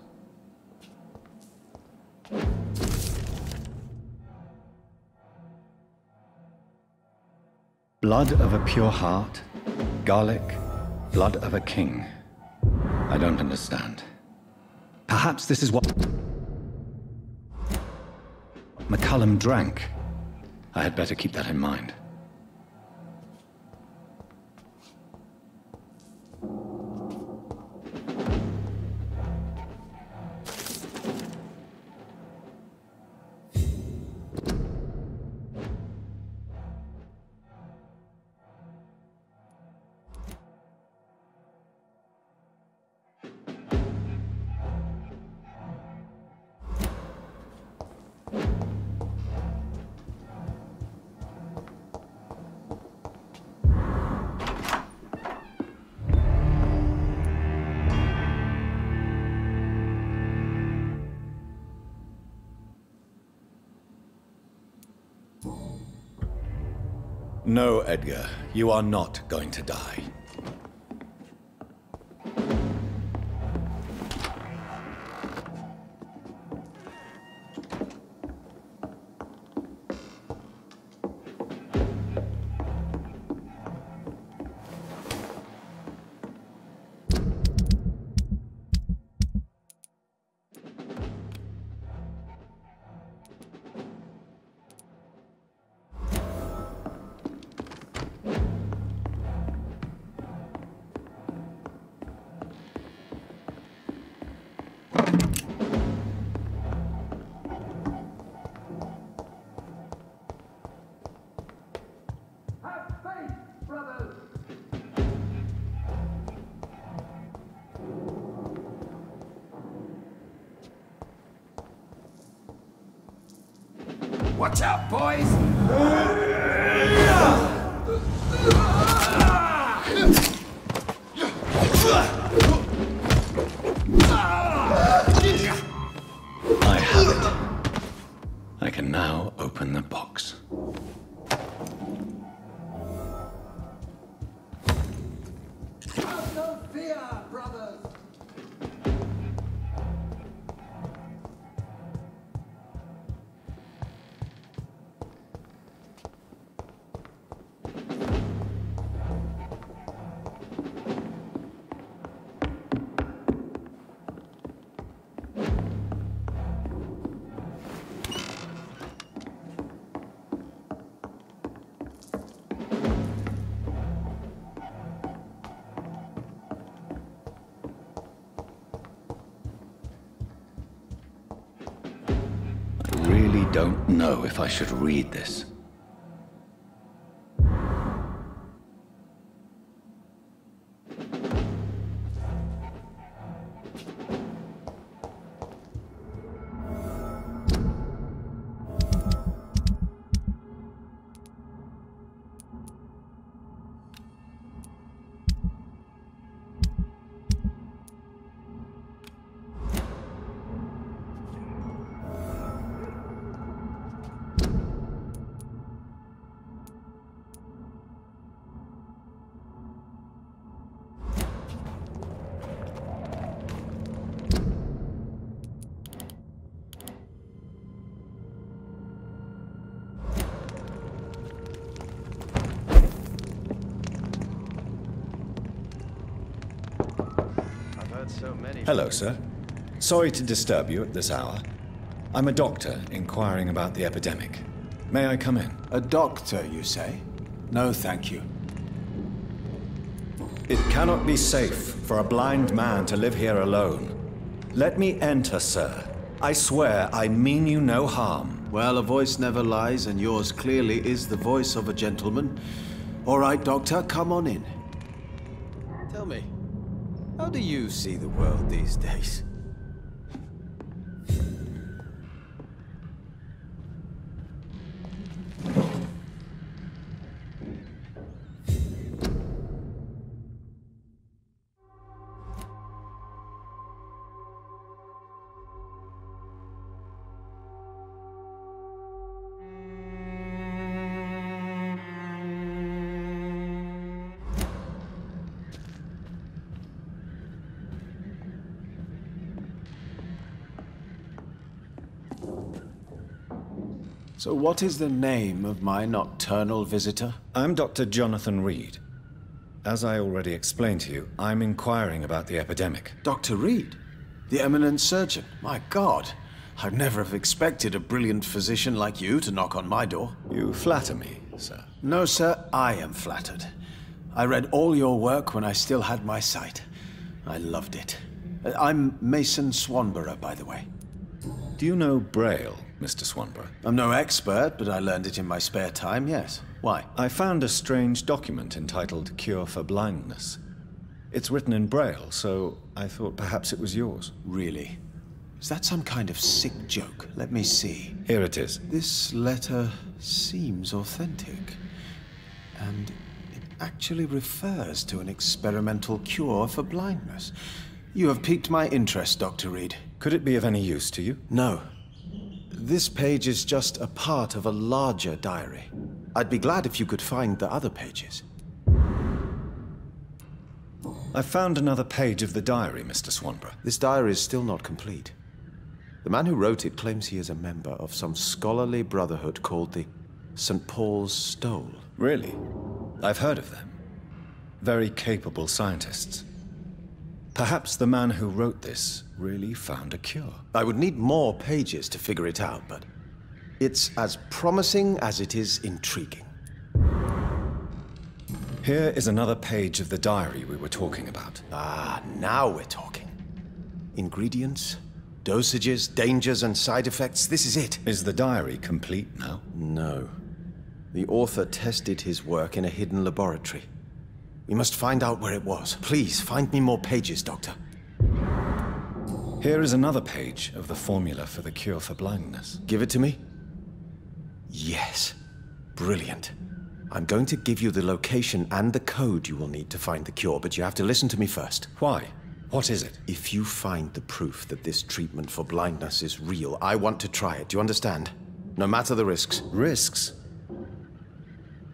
Blood of a pure heart, garlic, blood of a king. I don't understand. Perhaps this is what McCullum drank. I had better keep that in mind. Edgar. You are not going to die. Know if I should read this. Hello, sir. Sorry to disturb you at this hour. I'm a doctor inquiring about the epidemic. May I come in?
A doctor, you say? No, thank you.
It cannot be safe for a blind man to live here alone. Let me enter, sir. I swear I mean you no harm.
Well, a voice never lies, and yours clearly is the voice of a gentleman. All right, Doctor, come on in.
Do you see the world these days?
So, what is the name of my nocturnal visitor?
I'm Dr. Jonathan Reid. As I already explained to you, I'm inquiring about the epidemic.
Dr. Reid? The eminent surgeon? My God! I'd never have expected a brilliant physician like you to knock on my door.
You flatter me, sir.
No, sir, I am flattered. I read all your work when I still had my sight. I loved it. I'm Mason Swanborough, by the way.
Do you know Braille, Mr. Swanborough?
I'm no expert, but I learned it in my spare time, yes. Why?
I found a strange document entitled Cure for Blindness. It's written in Braille, so I thought perhaps it was yours.
Really? Is that some kind of sick joke? Let me see.
Here it is.
This letter seems authentic. And it actually refers to an experimental cure for blindness. You have piqued my interest, Dr. Reid.
Could it be of any use to you?
No. This page is just a part of a larger diary. I'd be glad if you could find the other pages.
I found another page of the diary, Mr. Swanborough.
This diary is still not complete. The man who wrote it claims he is a member of some scholarly brotherhood called the St. Paul's Stole.
Really? I've heard of them. Very capable scientists. Perhaps the man who wrote this really found a cure.
I would need more pages to figure it out, but it's as promising as it is intriguing.
Here is another page of the diary we were talking about.
Ah, now we're talking. Ingredients, dosages, dangers, and side effects. This is it.
Is the diary complete now?
No. The author tested his work in a hidden laboratory. We must find out where it was. Please, find me more pages, Doctor.
Here is another page of the formula for the cure for blindness.
Give it to me. Yes. Brilliant. I'm going to give you the location and the code you will need to find the cure, but you have to listen to me first.
Why? What is it?
If you find the proof that this treatment for blindness is real, I want to try it. Do you understand? No matter the risks.
Risks?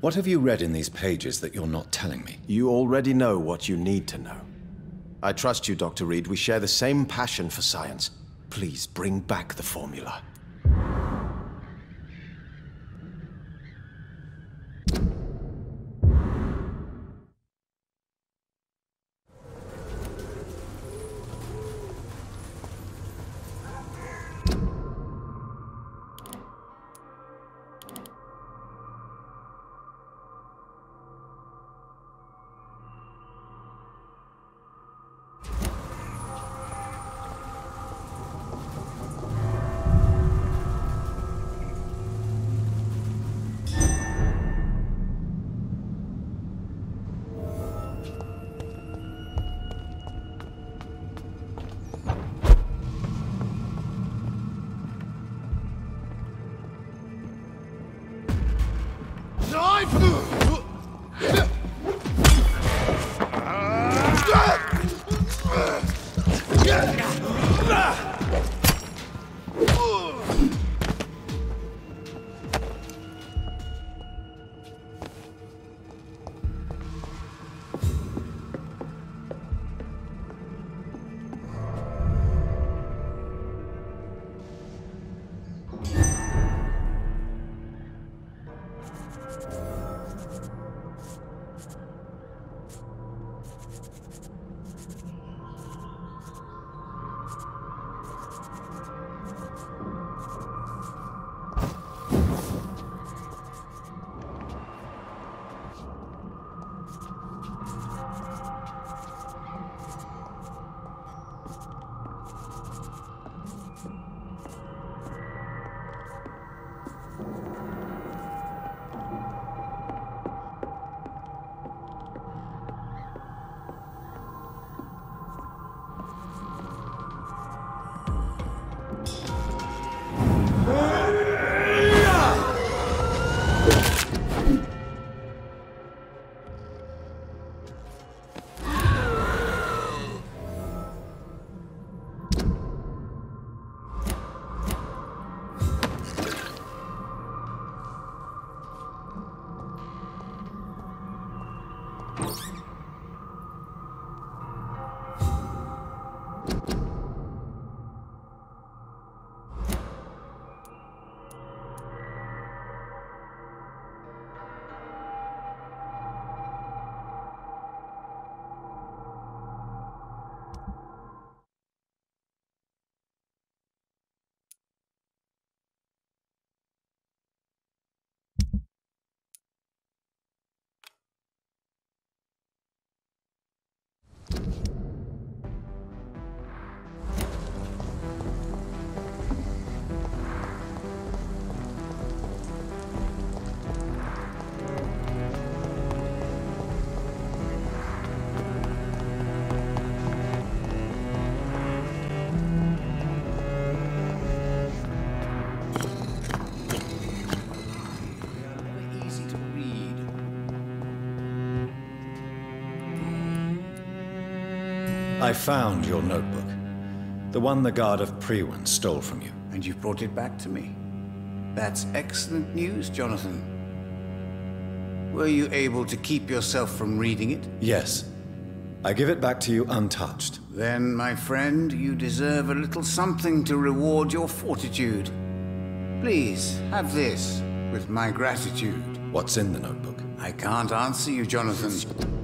What have you read in these pages that you're not telling me?
You already know what you need to know. I trust you, Dr. Reid. We share the same passion for science. Please bring back the formula.
I found your notebook. The one the guard of Priwen stole from you.
And you've brought it back to me. That's excellent news, Jonathan. Were you able to keep yourself from reading it?
Yes. I give it back to you untouched.
Then, my friend, you deserve a little something to reward your fortitude. Please, have this, with my gratitude.
What's in the notebook?
I can't answer you, Jonathan.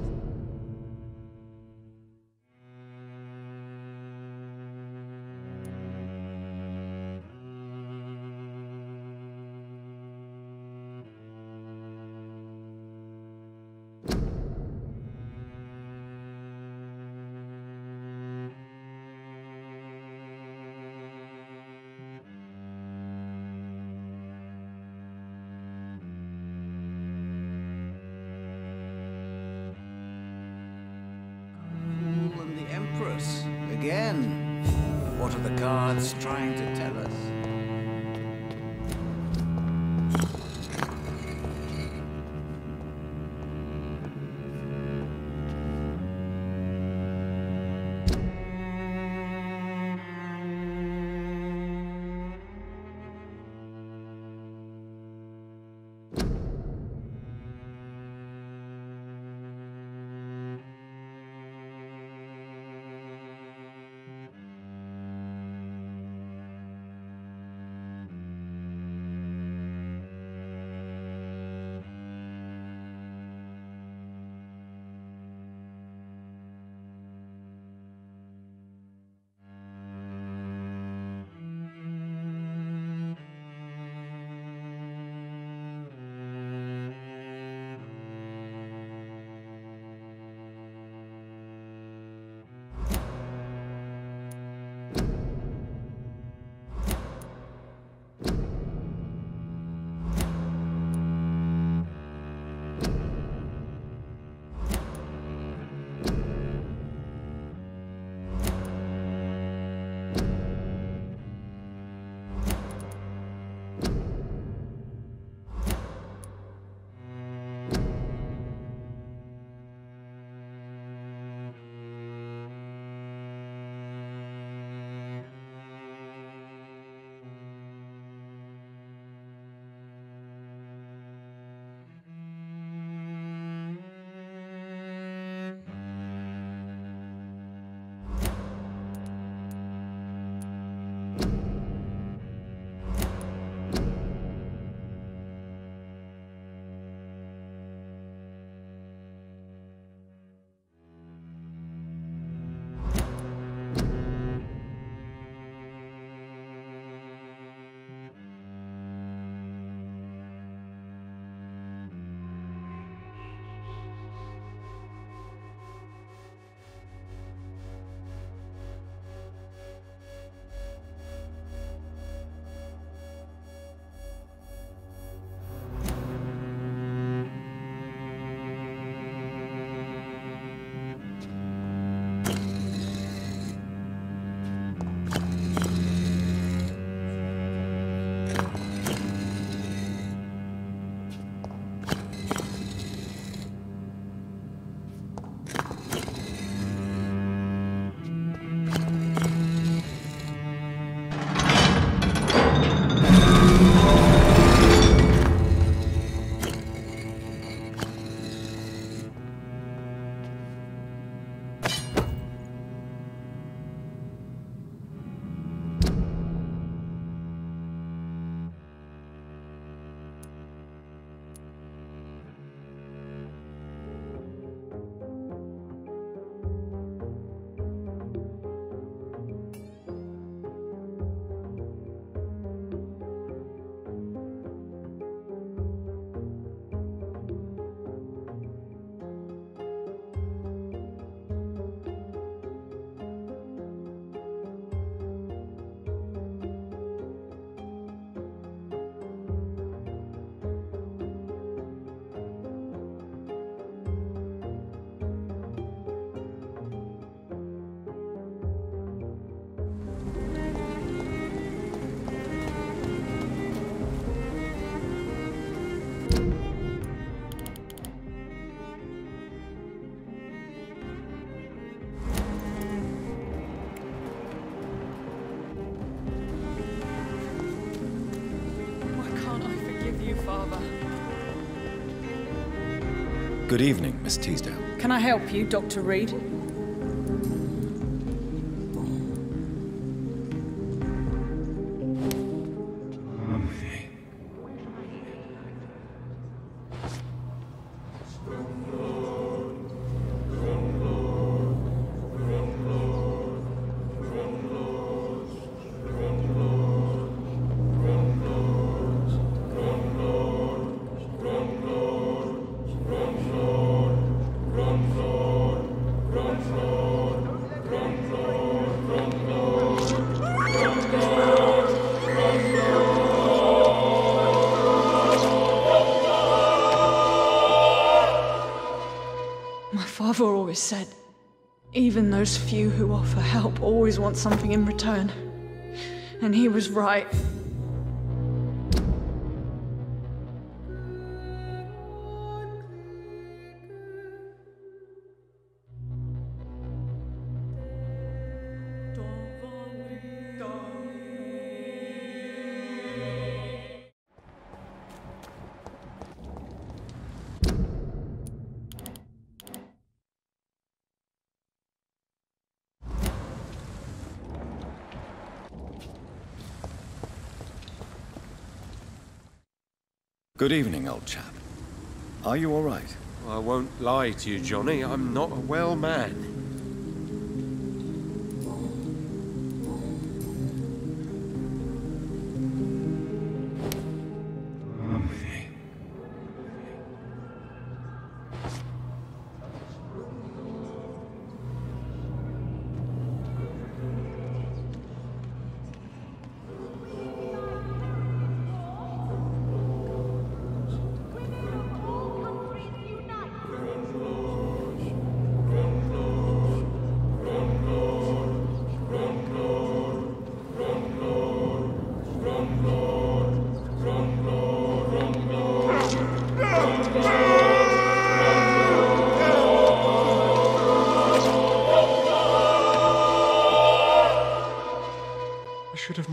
Good evening, Miss Teasdale.
Can I help you, Dr. Reid? Always said, even those few who offer help always want something in return. And he was right.
Good evening, old chap. Are you all right?
I won't lie to you, Johnny. I'm not a well man.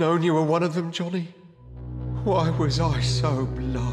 Known you were one of them, Johnny. Why was I so blind?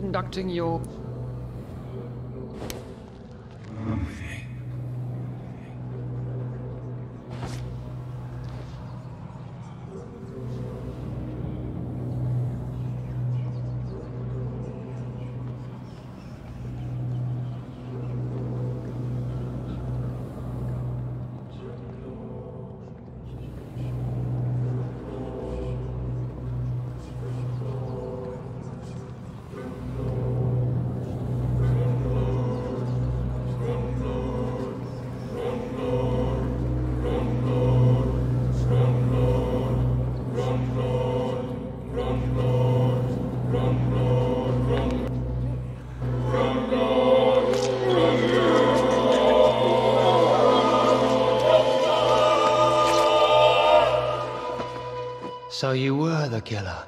Conducting your...
So you were the killer.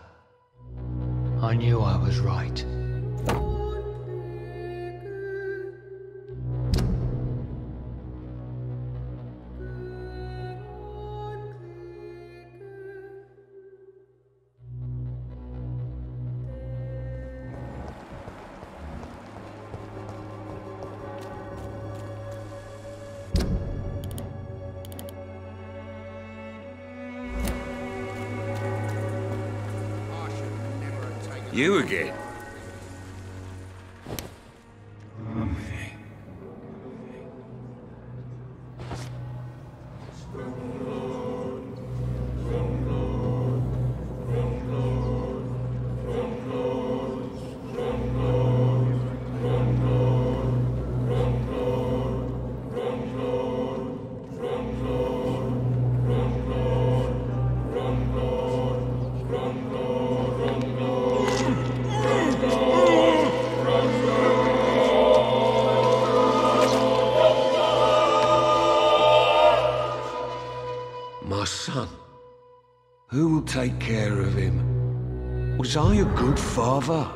Will take care of him. Was I a good father?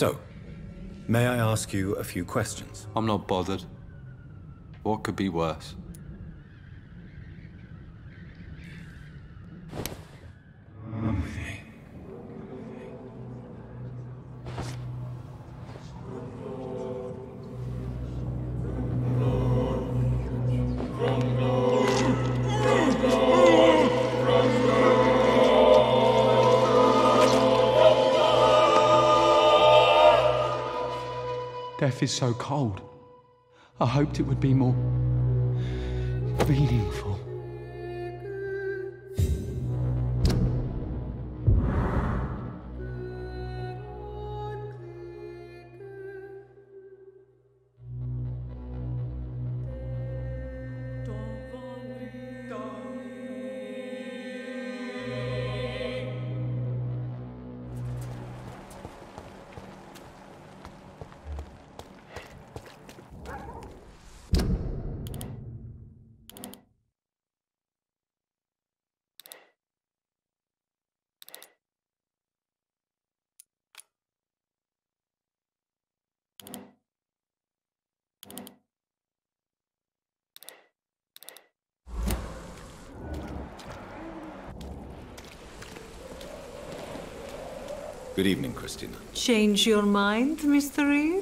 So, may I ask you a few questions?
I'm not bothered. What could be worse?
Is so cold. I hoped it would be more meaningful.
Good evening, Christina.
Change your mind, Mr. Reid?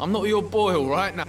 I'm not
your boy, all right now.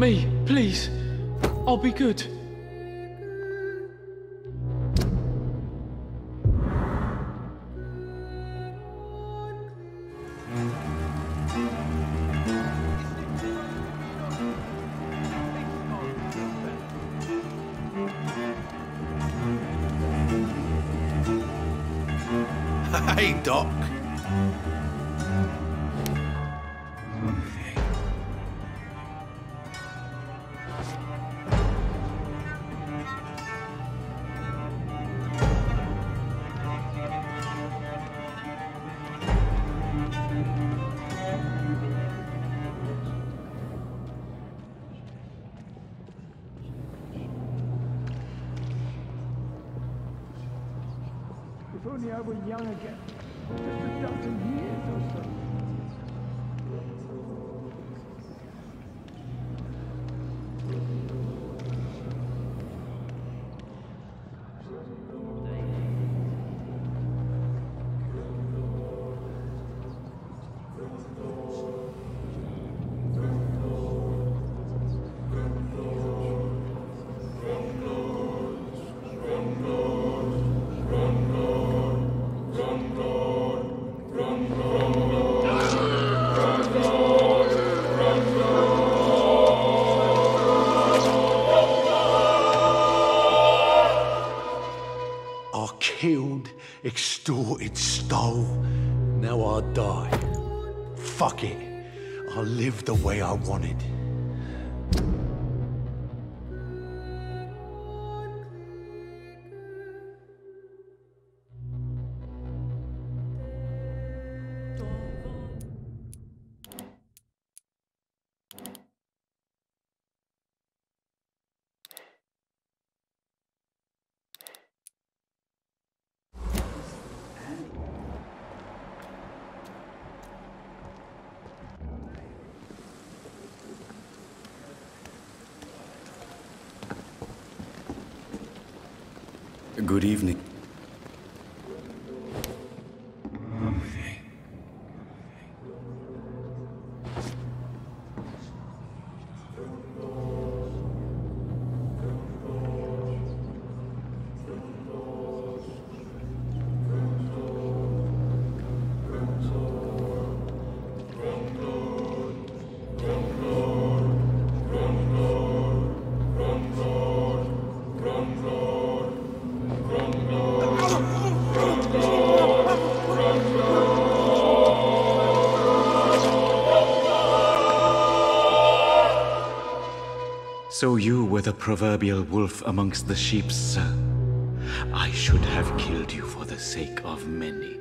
Me, please. I'll be good.
Way I wanted.
Good evening.
So you were the proverbial wolf amongst the sheep, sir. I should have killed you for the sake of many.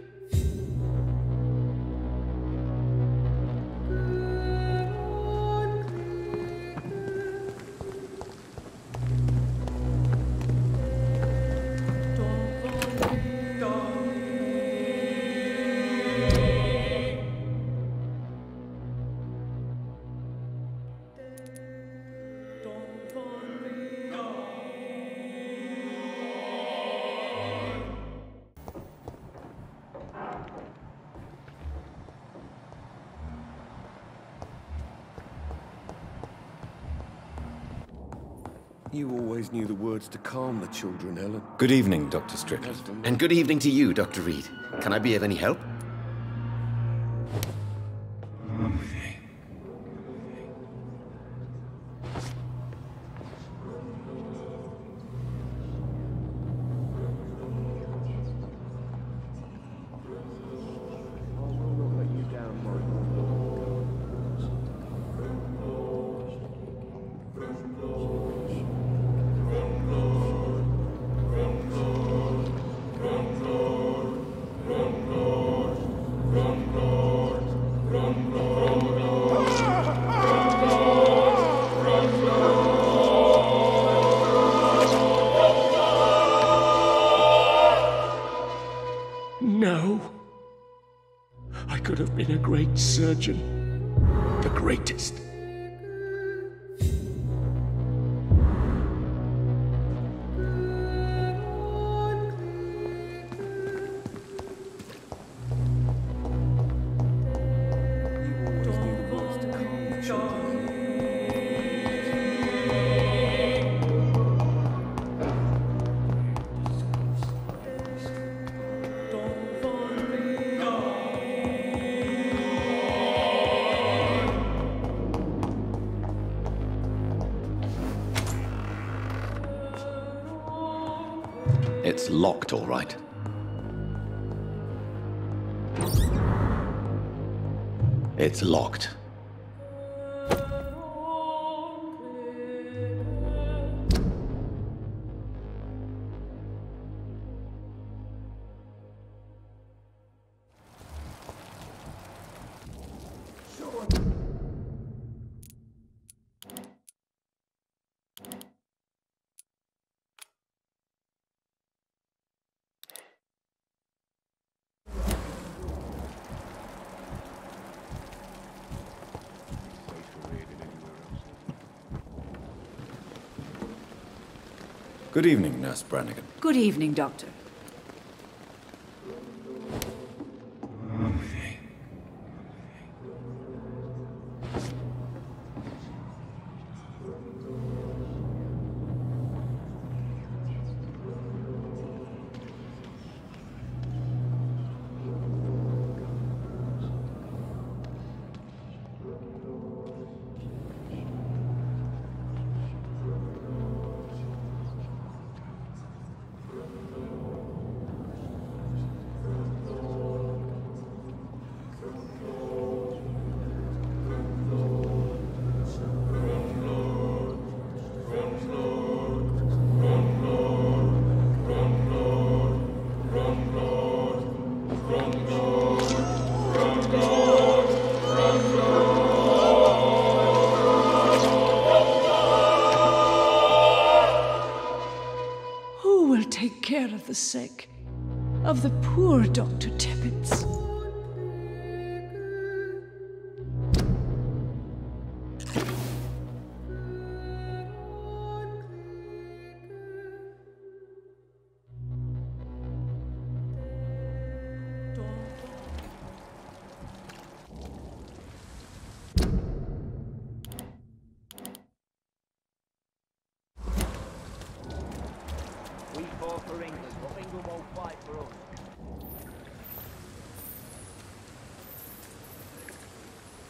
Always knew the words to calm the children, Helen.
Good evening, Dr. Strickland. And good evening to you, Dr. Reid. Can I be of any help?
Have been a great surgeon. The greatest.
Locked. Good evening, Nurse Brannigan.
Good evening, Doctor.
Sick?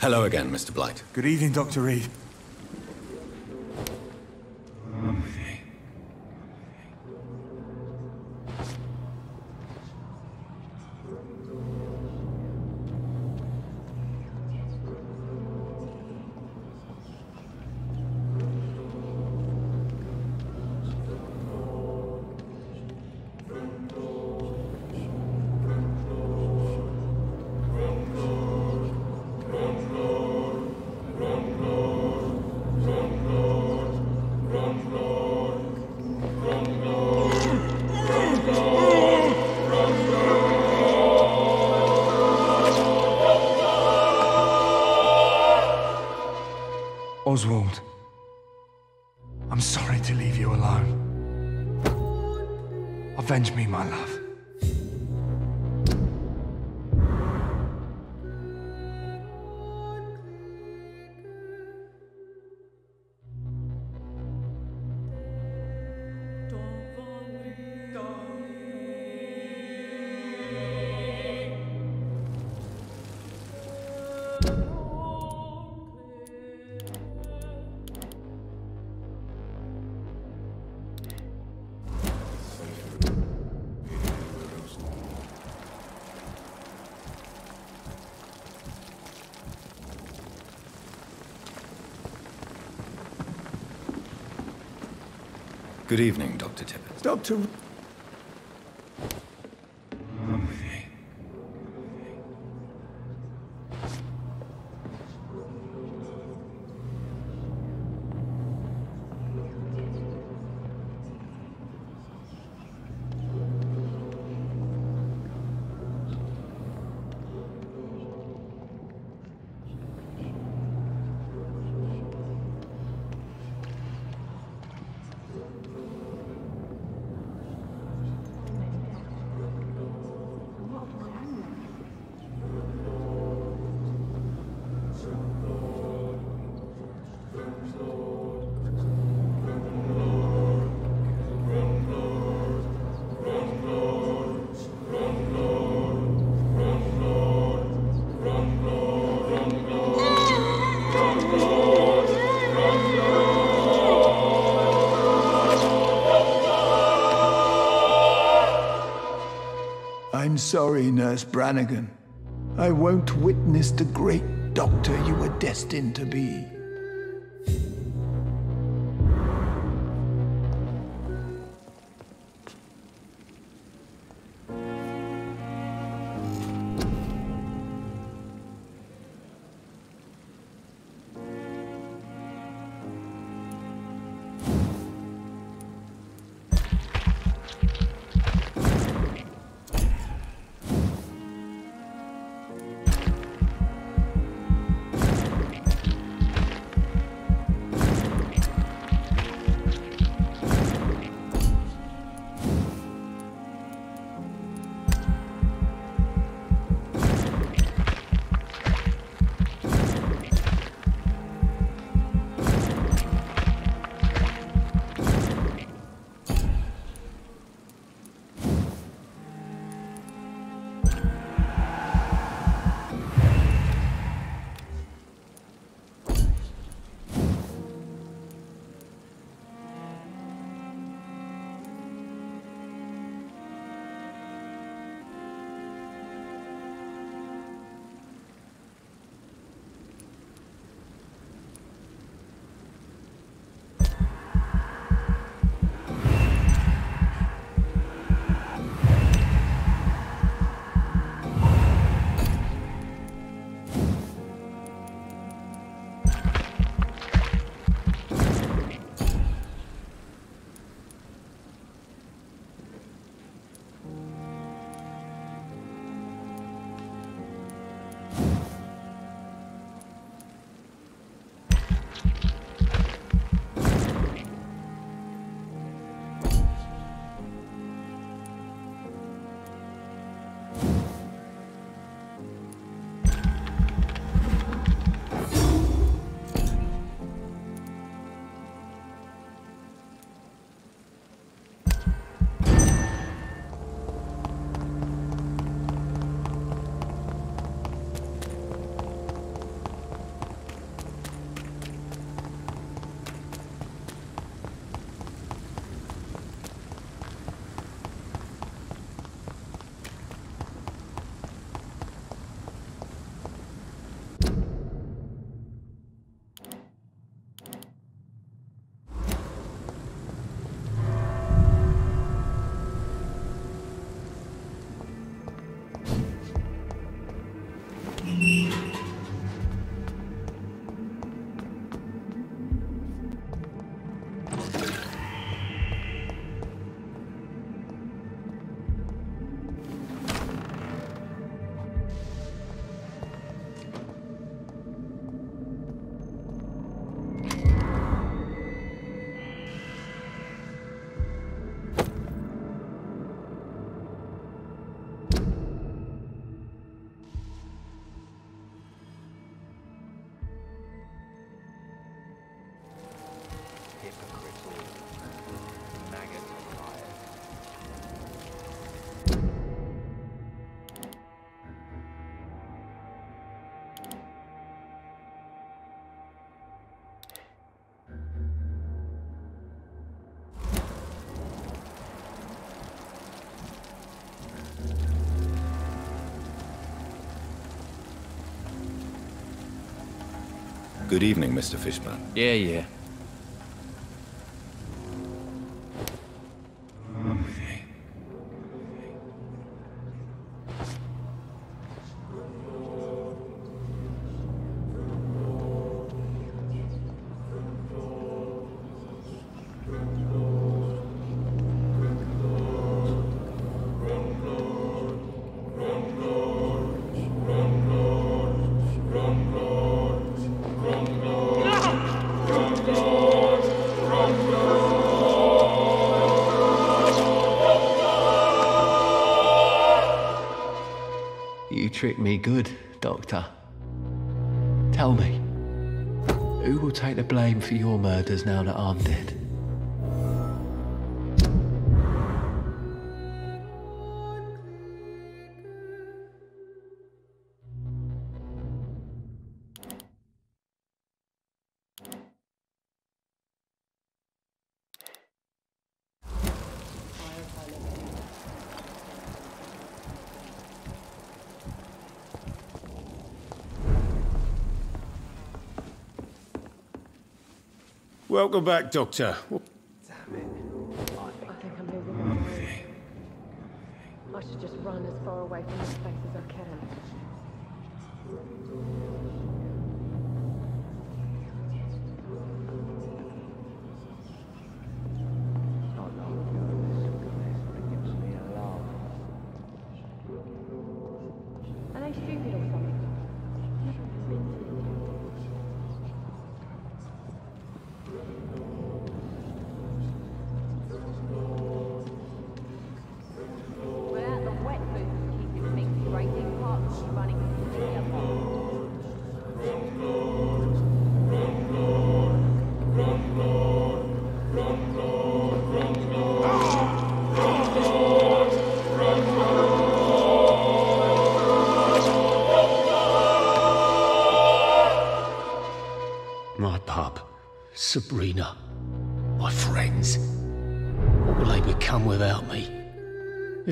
Hello again, Mr. Blight.
Good evening, Dr. Reid.
Good evening, Dr. Tippett.
Dr.
sorry, Nurse Brannigan. I won't witness the great doctor you were destined to be.
Good evening, Mr. Fishburne.
Yeah, yeah.
Murders now that I'm dead?
Welcome back, Doctor.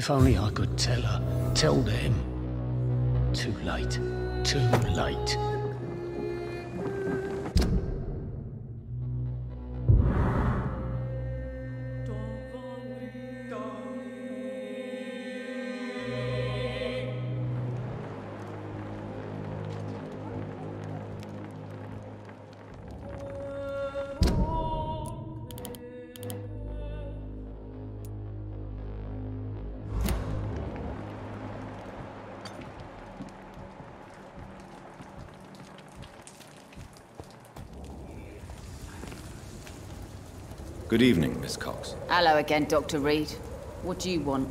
If only I could tell her, tell them. Too late, too late.
Good evening, Miss Cox.
Hello again, Dr. Reid. What do you want?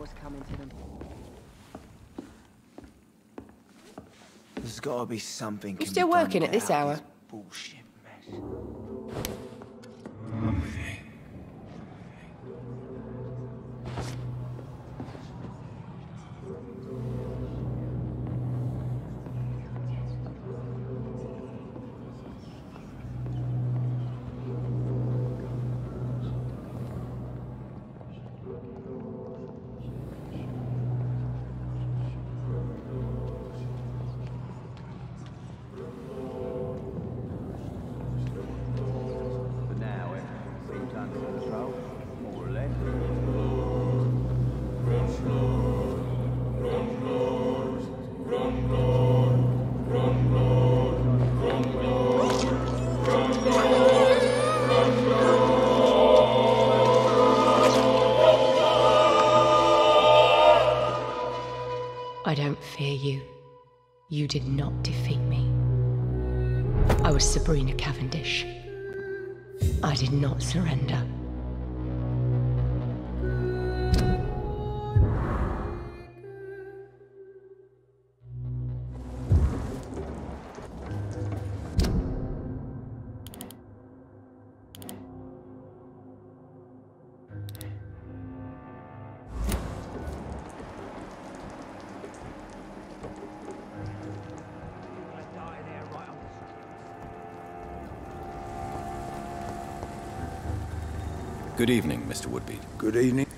What's coming to them.
There's gotta be something. You're
still working at this hour?
Bullshit
Good evening, Mr. Woodbeat.
Good evening.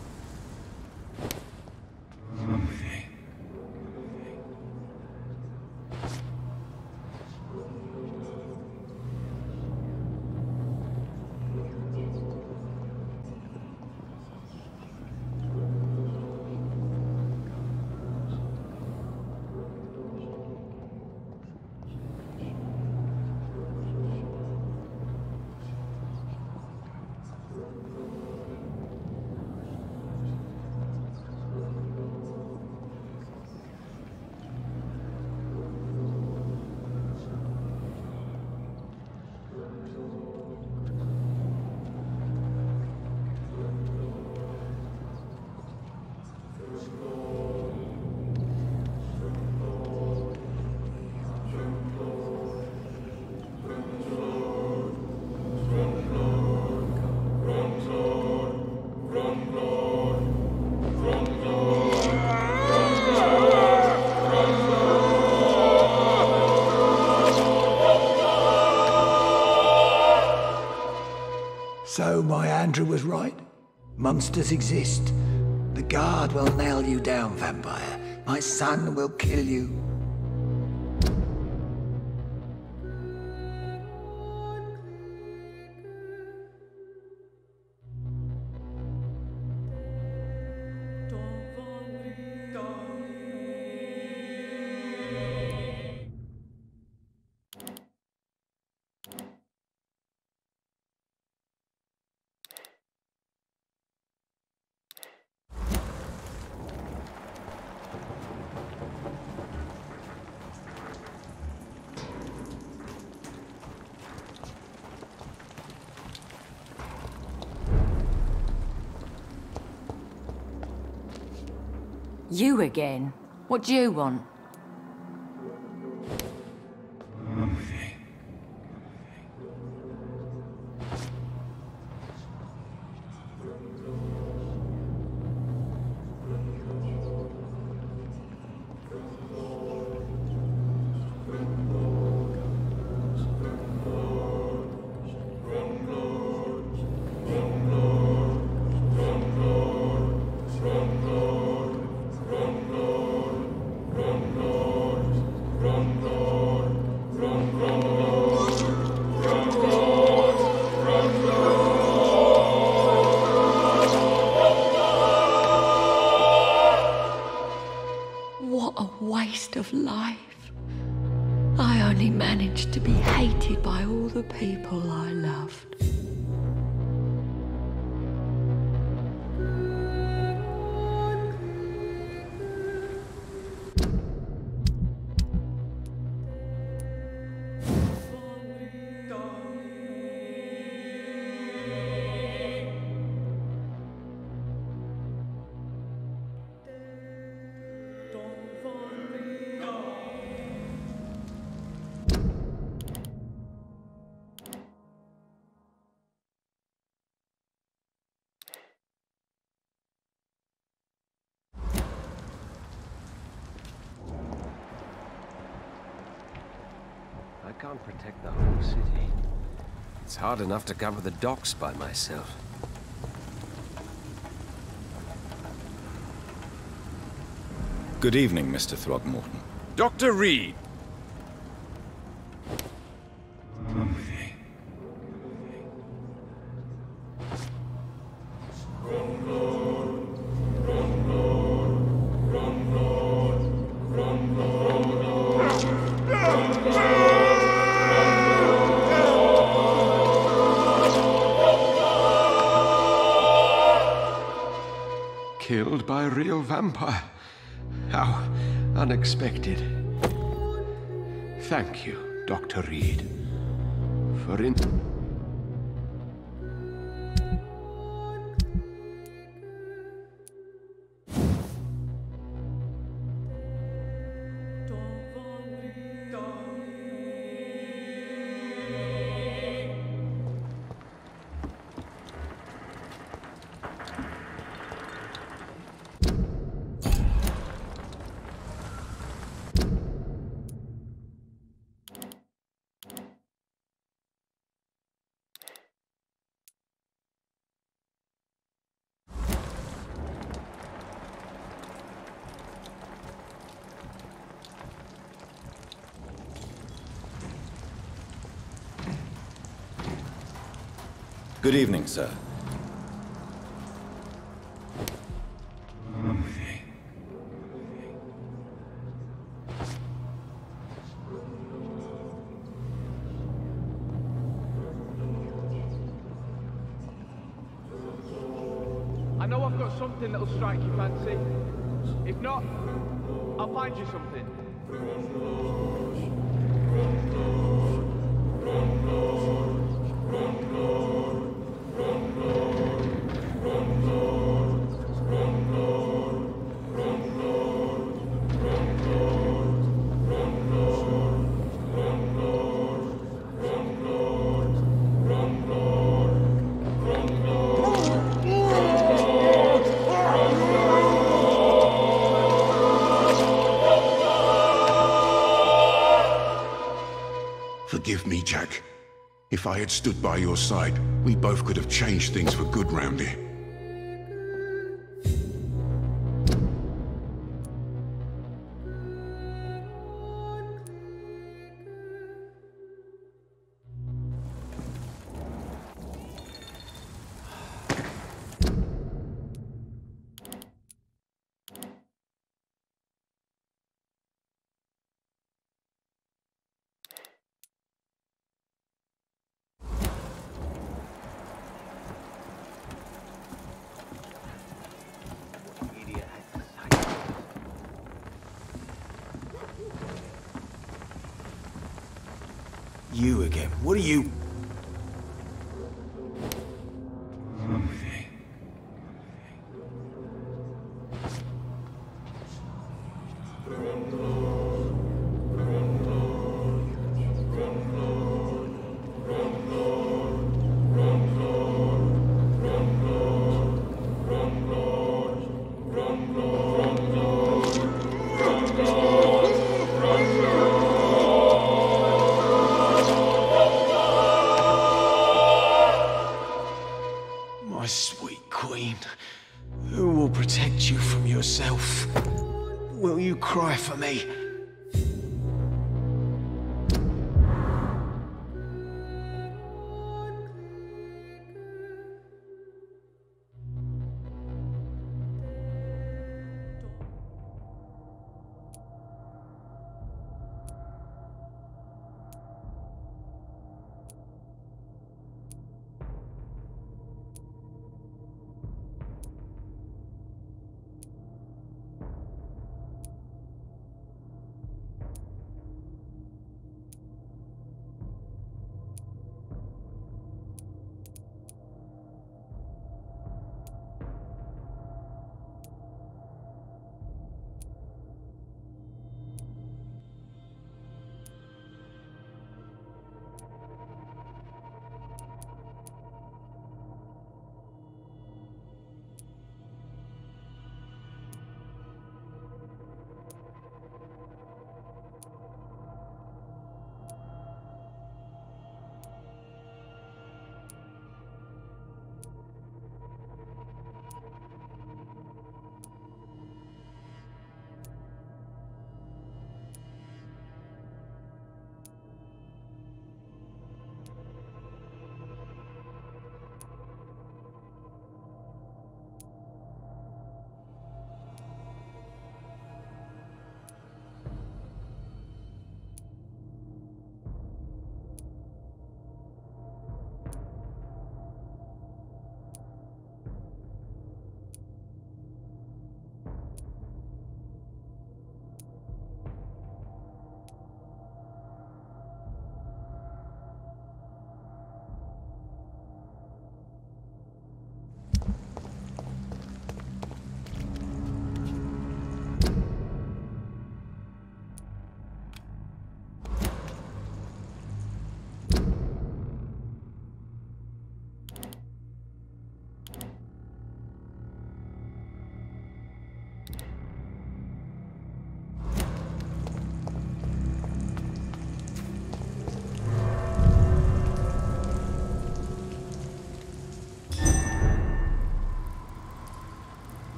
Andrew was right? Monsters exist. The guard will nail you down, vampire. My son will kill you.
Again? What do you want?
To be hated by all the people I loved.
Hard enough to cover the docks by myself.
Good evening, Mr. Throgmorton.
Dr.
Reid! Vampire. How unexpected. Thank you, Dr. Reid, for in.
Good evening, sir.
If
I had stood by your side, we both could have changed things for good round
Will you cry for me?